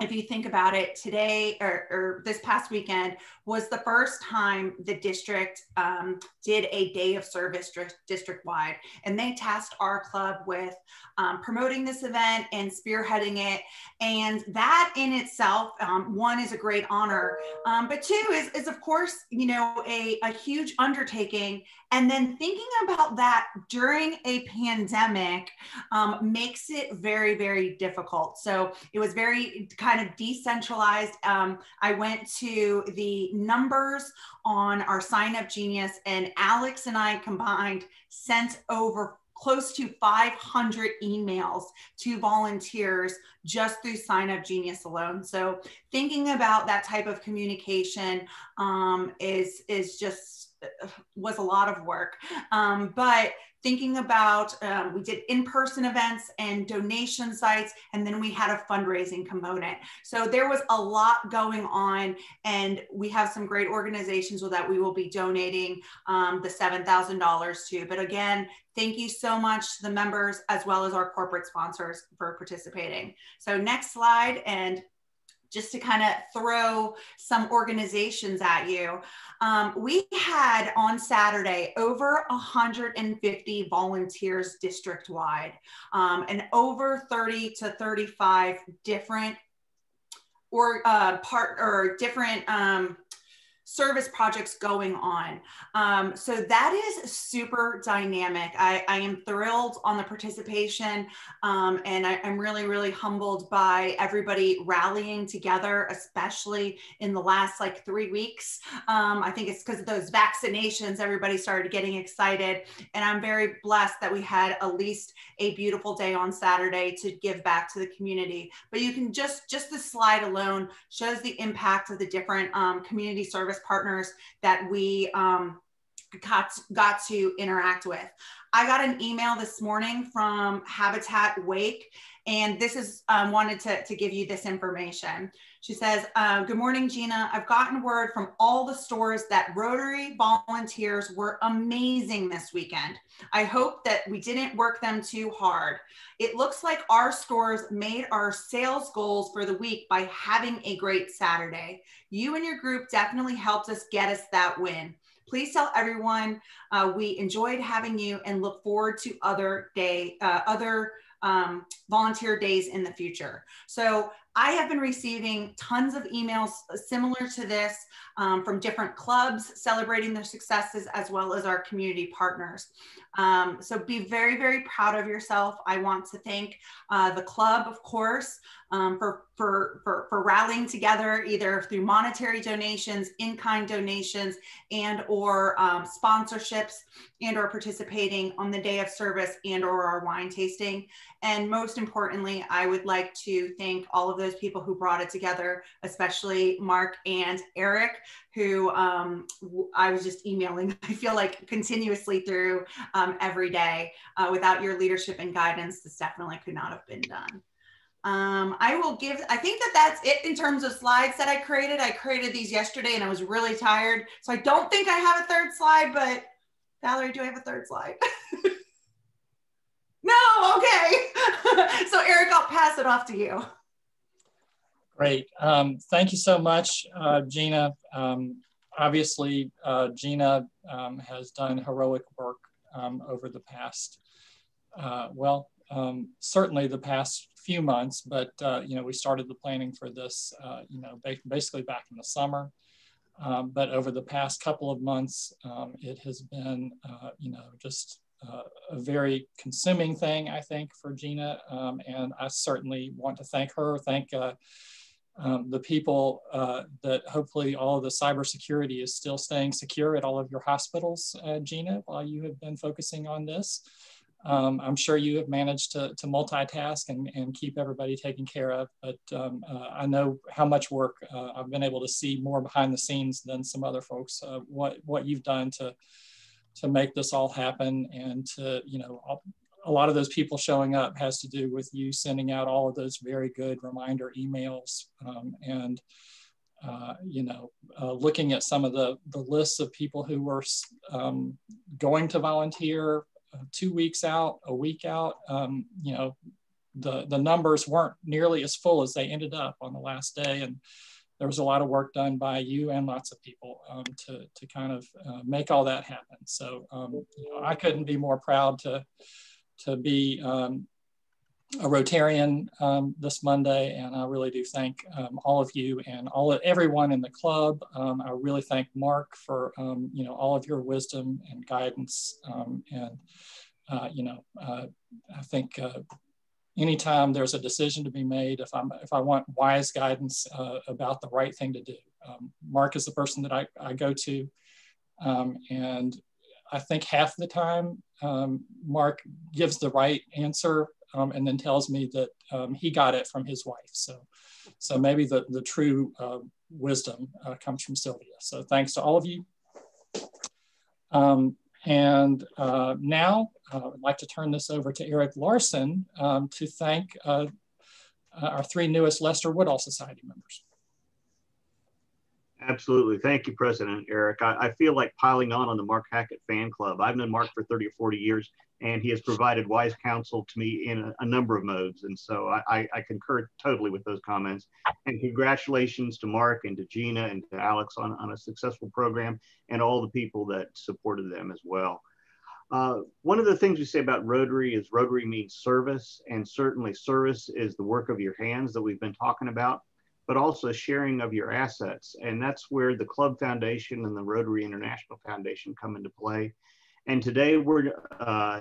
if you think about it today or, or, this past weekend was the first time the district um, did a day of service district wide and they tasked our club with um, promoting this event and spearheading it and that in itself um, one is a great honor um, but two is, is of course you know a, a huge undertaking and then thinking about that during a pandemic um, makes it very very difficult. So it was very kind of decentralized. Um, i went to the numbers on our sign up genius and alex and i combined sent over close to 500 emails to volunteers just through sign up genius alone. So thinking about that type of communication um, is is just was a lot of work. Um, but thinking about um, we did in-person events and donation sites and then we had a fundraising component. So there was a lot going on and we have some great organizations that we will be donating um, the $7000 to. But again thank you so much to the members as well as our corporate sponsors for participating. So next slide and just to kind of throw some organizations at you. Um, we had on Saturday over 150 volunteers district wide um, and over 30 to 35 different or uh, part or different um, service projects going on. Um, so that is super dynamic. I, I am thrilled on the participation um, and I, am really, really humbled by everybody rallying together, especially in the last like three weeks. Um, I think it's because of those vaccinations, everybody started getting excited. And I'm very blessed that we had at least a beautiful day on Saturday to give back to the community. But you can just, just the slide alone shows the impact of the different um, community service partners that we um, got, got to interact with. I got an email this morning from Habitat Wake, and this is um, wanted to, to give you this information. She says, uh, Good morning, Gina. I've gotten word from all the stores that Rotary volunteers were amazing this weekend. I hope that we didn't work them too hard. It looks like our stores made our sales goals for the week by having a great Saturday. You and your group definitely helped us get us that win. Please tell everyone uh, we enjoyed having you and look forward to other day, uh, other um, volunteer days in the future. So I have been receiving tons of emails similar to this um, from different clubs celebrating their successes as well as our community partners. Um, so be very, very proud of yourself. I want to thank uh, the club, of course, um, for, for, for, for rallying together either through monetary donations, in-kind donations, and or um, sponsorships and or participating on the day of service and or our wine tasting. And most importantly, I would like to thank all of those people who brought it together, especially Mark and Eric, who um, I was just emailing, I feel like continuously through um, every day. Uh, without your leadership and guidance, this definitely could not have been done. Um, I will give, I think that that's it in terms of slides that I created. I created these yesterday and I was really tired. So I don't think I have a third slide, but Valerie, do I have a third slide? no, okay. so Eric, I'll pass it off to you. Great. Um, thank you so much, uh, Gina. Um, obviously, uh, Gina um, has done heroic work um, over the past, uh, well, um, certainly the past few months, but uh, you know, we started the planning for this, uh, you know, basically back in the summer. Um, but over the past couple of months, it has been, uh, you know, just uh, a very consuming thing, I think, for Gina. Um, and I certainly want to thank her, thank uh, um, the people uh, that hopefully all of the cybersecurity is still staying secure at all of your hospitals, Gina, while you have been focusing on this. Um, I'm sure you have managed to, to multitask and, and keep everybody taken care of, but um, uh, I know how much work uh, I've been able to see more behind the scenes than some other folks, uh, what, what you've done to, to make this all happen and to, you know, a lot of those people showing up has to do with you sending out all of those very good reminder emails um, and, uh, you know, uh, looking at some of the, the lists of people who were um, going to volunteer two weeks out, a week out, um, you know, the, the numbers weren't nearly as full as they ended up on the last day. And there was a lot of work done by you and lots of people um, to, to kind of uh, make all that happen. So um, you know, I couldn't be more proud to, to be um, a Rotarian um, this Monday, and I really do thank um, all of you and all everyone in the club. Um, I really thank Mark for um, you know all of your wisdom and guidance, um, and uh, you know uh, I think uh, anytime there's a decision to be made, if I'm if I want wise guidance uh, about the right thing to do, um, Mark is the person that I, I go to, and I think half the time Mark gives the right answer um, and then tells me that um, he got it from his wife. So, so maybe the, the true uh, wisdom uh, comes from Sylvia. So thanks to all of you. Um, and uh, now uh, I'd like to turn this over to Eric Larson um, to thank uh, uh, our three newest Lester Woodall Society members. Absolutely. Thank you, President Eric. I, I, feel like piling on on the Mark Hackett fan club. I've known Mark for 30 or 40 years, and he has provided wise counsel to me in a, a number of modes. And so I, I, concur totally with those comments. And congratulations to Mark and to Gina and to Alex on, on a successful program and all the people that supported them as well. Uh, one of the things we say about Rotary is Rotary means service, and certainly service is the work of your hands that we've been talking about but also sharing of your assets. And that's where the Club Foundation and the Rotary International Foundation come into play. And today we're uh,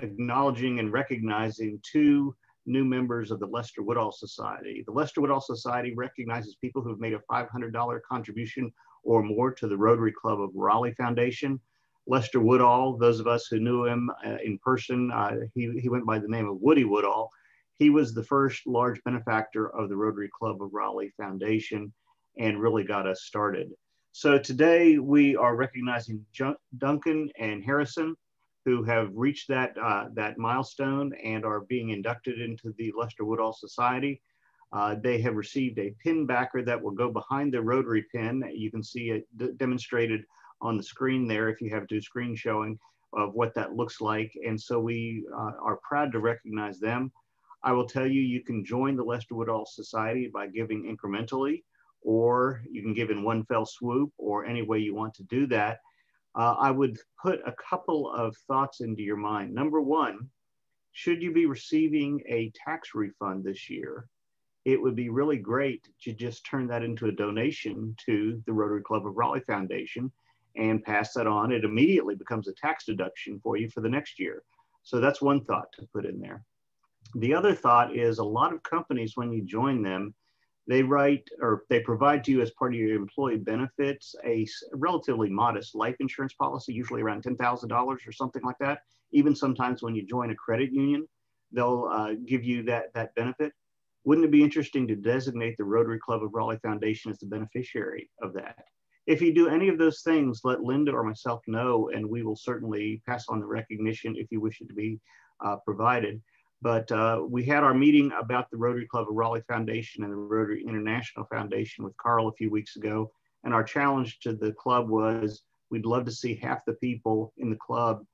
acknowledging and recognizing two new members of the Lester Woodall Society. The Lester Woodall Society recognizes people who've made a $500 contribution or more to the Rotary Club of Raleigh Foundation. Lester Woodall, those of us who knew him uh, in person, uh, he, he went by the name of Woody Woodall. He was the first large benefactor of the Rotary Club of Raleigh Foundation and really got us started. So today we are recognizing Duncan and Harrison who have reached that, uh, that milestone and are being inducted into the Lester Woodall Society. Uh, they have received a pin backer that will go behind the rotary pin. You can see it demonstrated on the screen there if you have to screen showing of what that looks like. And so we uh, are proud to recognize them. I will tell you, you can join the Lester Woodall Society by giving incrementally, or you can give in one fell swoop, or any way you want to do that. Uh, I would put a couple of thoughts into your mind. Number one, should you be receiving a tax refund this year, it would be really great to just turn that into a donation to the Rotary Club of Raleigh Foundation and pass that on. It immediately becomes a tax deduction for you for the next year. So that's one thought to put in there. The other thought is a lot of companies, when you join them, they write or they provide to you as part of your employee benefits a relatively modest life insurance policy, usually around $10,000 or something like that. Even sometimes when you join a credit union, they'll uh, give you that, that benefit. Wouldn't it be interesting to designate the Rotary Club of Raleigh Foundation as the beneficiary of that? If you do any of those things, let Linda or myself know, and we will certainly pass on the recognition if you wish it to be uh, provided. But uh, we had our meeting about the Rotary Club of Raleigh Foundation and the Rotary International Foundation with Carl a few weeks ago. And our challenge to the club was we'd love to see half the people in the club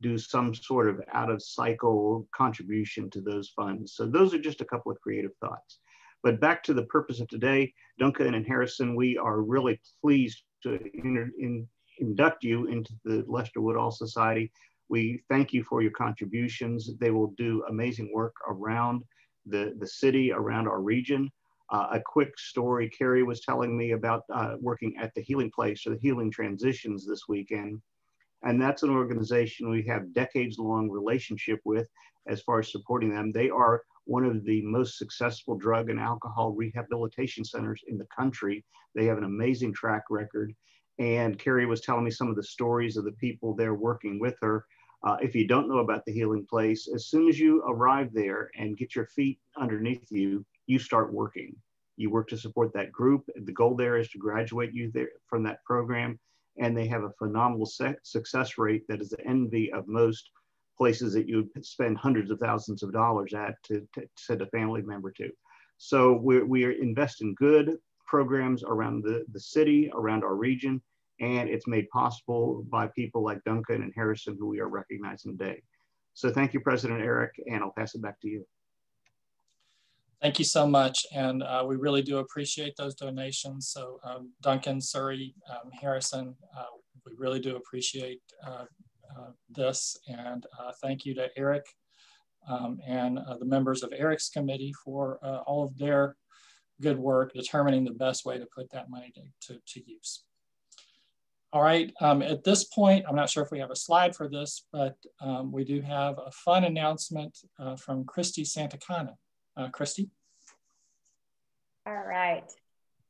do some sort of out of cycle contribution to those funds. So those are just a couple of creative thoughts. But back to the purpose of today, Duncan and Harrison, we are really pleased to in, in, induct you into the Lester Woodall Society. We thank you for your contributions. They will do amazing work around the, the city, around our region. Uh, a quick story Carrie was telling me about uh, working at the Healing Place or the Healing Transitions this weekend. And that's an organization we have decades long relationship with as far as supporting them. They are one of the most successful drug and alcohol rehabilitation centers in the country. They have an amazing track record. And Carrie was telling me some of the stories of the people there working with her Uh, if you don't know about the healing place, as soon as you arrive there and get your feet underneath you, you start working. You work to support that group. The goal there is to graduate you there from that program. And they have a phenomenal success rate that is the envy of most places that you would spend hundreds of thousands of dollars at to, to send a family member to. So we're, we are investing good programs around the, the city, around our region, and it's made possible by people like Duncan and Harrison, who we are recognizing today. So thank you, President Eric, and I'll pass it back to you. Thank you so much. And uh, we really do appreciate those donations. So um, Duncan, Surrey, um, Harrison, uh, we really do appreciate uh, uh this. And uh, thank you to Eric um, and uh, the members of Eric's committee for all of their good work determining the best way to put that money to, to, to use. All right, um, at this point, I'm not sure if we have a slide for this, but um, we do have a fun announcement uh, from Christy Santacana. Uh, Christy? All right.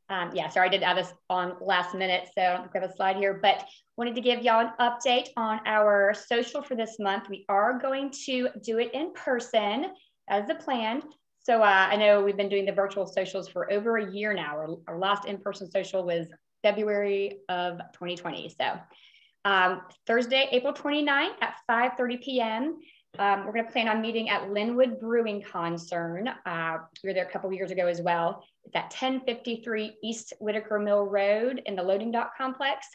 Um, yeah, sorry, I did add this on last minute, so I don't have a slide here, but wanted to give y'all an update on our social for this month. We are going to do it in person as the plan. So uh, I know we've been doing the virtual socials for over a year now. Our, our last in-person social was February of 2020. So um, Thursday, April 29th at 5.30 p.m. Um, we're going to plan on meeting at Lynwood Brewing Concern. Uh, we were there a couple years ago as well. It's at 1053 East Whitaker Mill Road in the loading dock complex.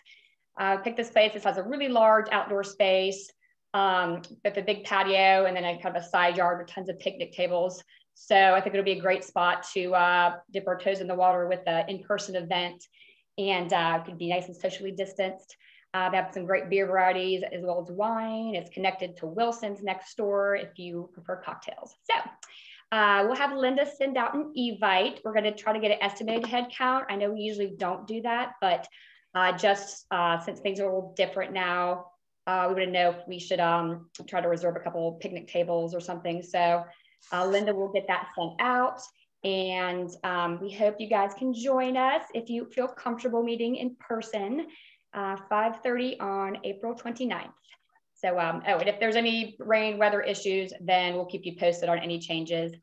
Uh, picked this place. This has a really large outdoor space um, with a big patio and then a kind of a side yard with tons of picnic tables. So I think it'll be a great spot to uh, dip our toes in the water with an in-person event and uh, could be nice and socially distanced. Uh, they have some great beer varieties as well as wine. It's connected to Wilson's next door if you prefer cocktails. So uh, we'll have Linda send out an Evite. We're going to try to get an estimated head count. I know we usually don't do that, but uh, just uh, since things are a little different now, uh, we want to know if we should um, try to reserve a couple picnic tables or something. So uh, Linda will get that sent out. And um, we hope you guys can join us if you feel comfortable meeting in person, uh, 5.30 on April 29th. So, um, oh, and if there's any rain weather issues, then we'll keep you posted on any changes.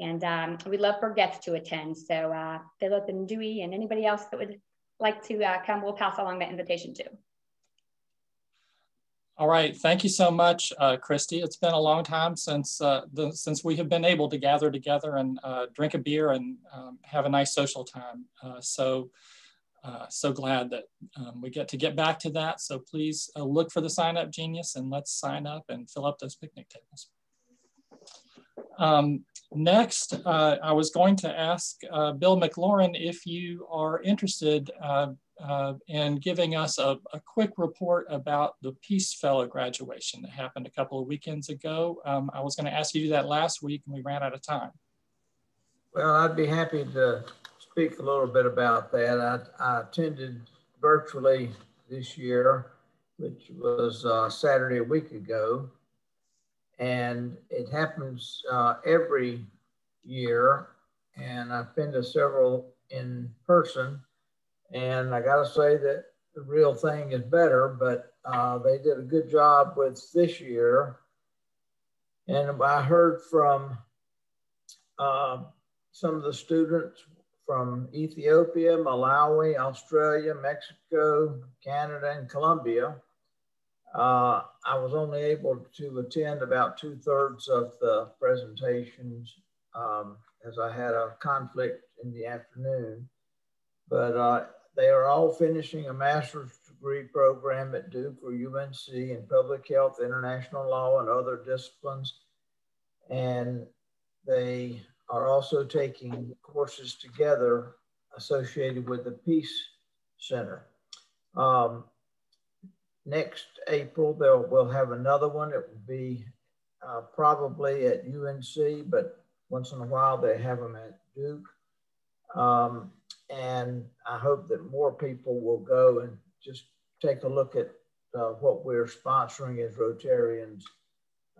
And um, we'd love for guests to attend. So uh, Philip and Dewey and anybody else that would like to uh, come, we'll pass along that invitation too. All right, thank you so much, uh, Christy. It's been a long time since uh, the, since we have been able to gather together and uh, drink a beer and um, have a nice social time. Uh, so, uh, so glad that um, we get to get back to that. So please uh, look for the sign up genius and let's sign up and fill up those picnic tables. Um, next, I was going to ask Bill McLaurin if you are interested uh, and giving us a, a, quick report about the Peace Fellow graduation that happened a couple of weekends ago. Um, I was going to ask you to do that last week and we ran out of time. Well, I'd be happy to speak a little bit about that. I, I attended virtually this year, which was uh, Saturday a week ago. And it happens uh, every year. And I've been to several in person and I got to say that the real thing is better, but uh, they did a good job with this year. And I heard from uh, some of the students from Ethiopia, Malawi, Australia, Mexico, Canada, and Colombia. Uh, I was only able to attend about two thirds of the presentations um, as I had a conflict in the afternoon. But uh, they are all finishing a master's degree program at Duke or UNC in public health, international law, and other disciplines. And they are also taking courses together associated with the Peace Center. Um, next April, they'll, we'll have another one. It will be uh, probably at UNC, but once in a while they have them at Duke. Um, and I hope that more people will go and just take a look at uh, what we're sponsoring as Rotarians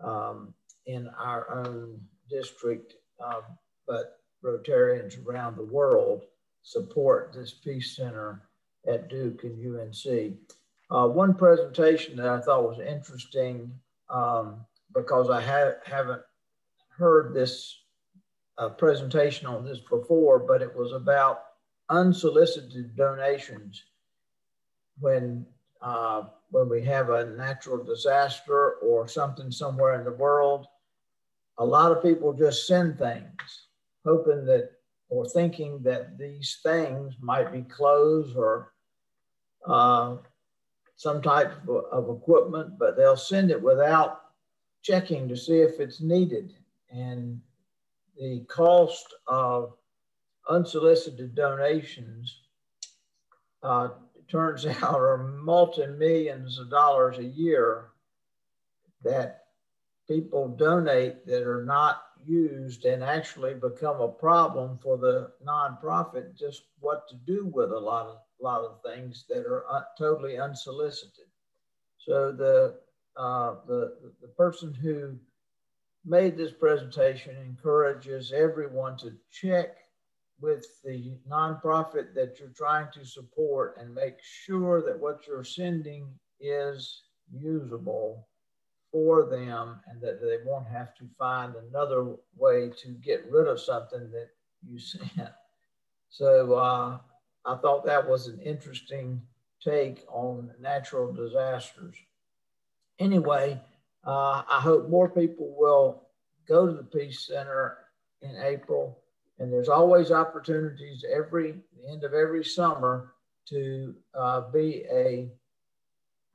um, in our own district, uh, but Rotarians around the world support this Peace Center at Duke and UNC. Uh, one presentation that I thought was interesting um, because I ha- haven't heard this uh, presentation on this before, but it was about unsolicited donations when uh, when we have a natural disaster or something somewhere in the world. A lot of people just send things, hoping that or thinking that these things might be clothes or uh, some type of, equipment, but they'll send it without checking to see if it's needed. And the cost of unsolicited donations uh, turns out are multi millions of dollars a year that people donate that are not used and actually become a problem for the nonprofit just what to do with a lot of lot of things that are un, totally unsolicited so the uh, the the person who made this presentation encourages everyone to check with the nonprofit that you're trying to support and make sure that what you're sending is usable for them and that they won't have to find another way to get rid of something that you sent. So uh, I thought that was an interesting take on natural disasters. Anyway, uh, I hope more people will go to the Peace Center in April. And there's always opportunities every end of every summer to uh, be a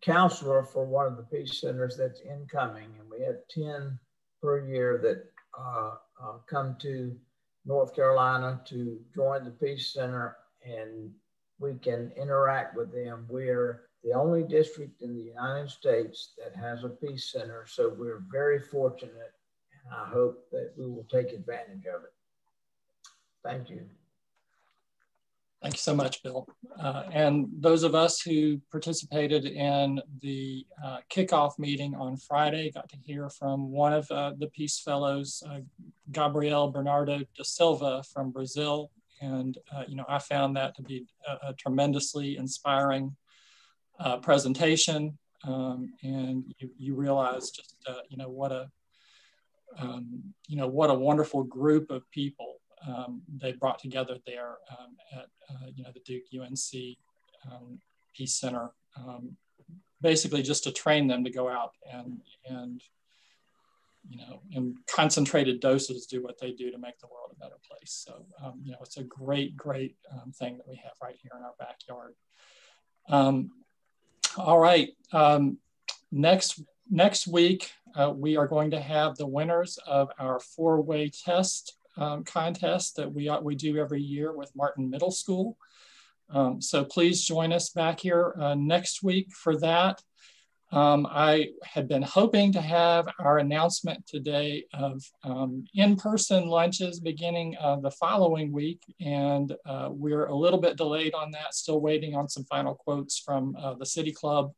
counselor for one of the peace centers that's incoming. And we have 10 per year that uh, uh, come to North Carolina to join the Peace Center and we can interact with them. We're the only district in the United States that has a peace center. So we're very fortunate and I hope that we will take advantage of it. Thank you. Thank you so much, Bill. Uh, and those of us who participated in the uh, kickoff meeting on Friday got to hear from one of uh, the Peace Fellows, uh, Gabriel Bernardo da Silva from Brazil. And, uh, you know, I found that to be a, a tremendously inspiring uh, presentation. Um, and you, you, realize just, you know, what a, um, you know, what a wonderful group of people um, they brought together there um, at uh, you know the Duke UNC um, Peace Center, basically just to train them to go out and and you know in concentrated doses do what they do to make the world a better place. So um, you know it's a great great um, thing that we have right here in our backyard. all right, next next week uh, we are going to have the winners of our four-way test um, contest that we, we do every year with Martin Middle School. Um, so please join us back here uh, next week for that. Um, I had been hoping to have our announcement today of um, in-person lunches beginning uh, the following week, and uh, we're a little bit delayed on that, still waiting on some final quotes from uh, the City Club,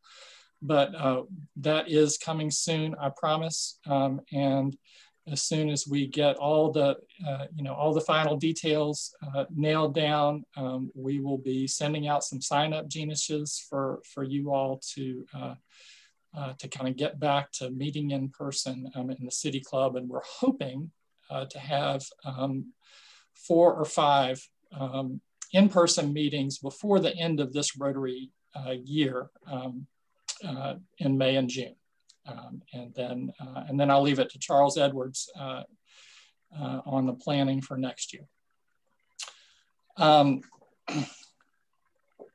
but uh, that is coming soon, I promise. Um, and as soon as we get all the, uh, you know, all the final details uh, nailed down, um, we will be sending out some sign up geniuses for, for you all to, uh, uh to kind of get back to meeting in person um, in the City Club. And we're hoping uh, to have um, four or five um, in-person meetings before the end of this Rotary uh, year um, in May and June. Um, and then uh, and then I'll leave it to Charles Edwards uh, uh, on the planning for next year.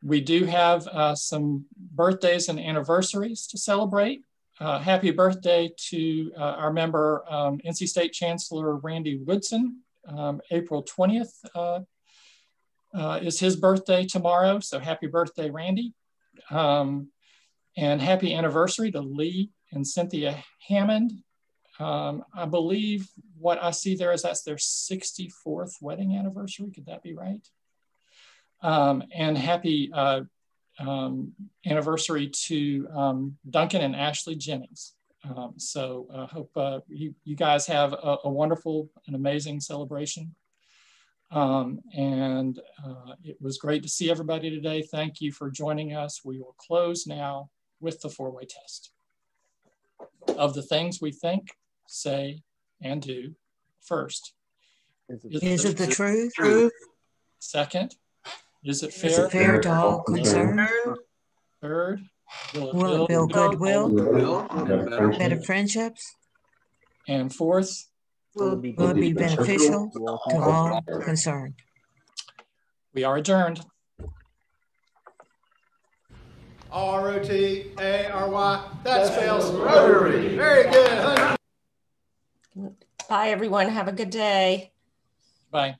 We do have uh, some birthdays and anniversaries to celebrate. Uh, happy birthday to uh, our member, um, NC State Chancellor Randy Woodson. Um, April 20th is his birthday tomorrow, so happy birthday, Randy. Um, and happy anniversary to Lee and Cynthia Hammond. Um, I believe what I see there is that's their 64th wedding anniversary. Could that be right? Um, and happy uh, um, anniversary to um, Duncan and Ashley Jennings. Um, so I uh, hope uh, you, you, guys have a, a, wonderful and amazing celebration. Um, and uh, it was great to see everybody today. Thank you for joining us. We will close now with the four-way test. of the things we think, say, and do first. Is, is it the truth? truth? Second, is it fair? Is it fair to all concerned? Third, will it, will it build goodwill? Better, better friendships? And fourth, will it be, will it be beneficial to all concerned? We are adjourned. R O T A R Y. That spells Rotary. Very good. Bye, everyone. Have a good day. Bye.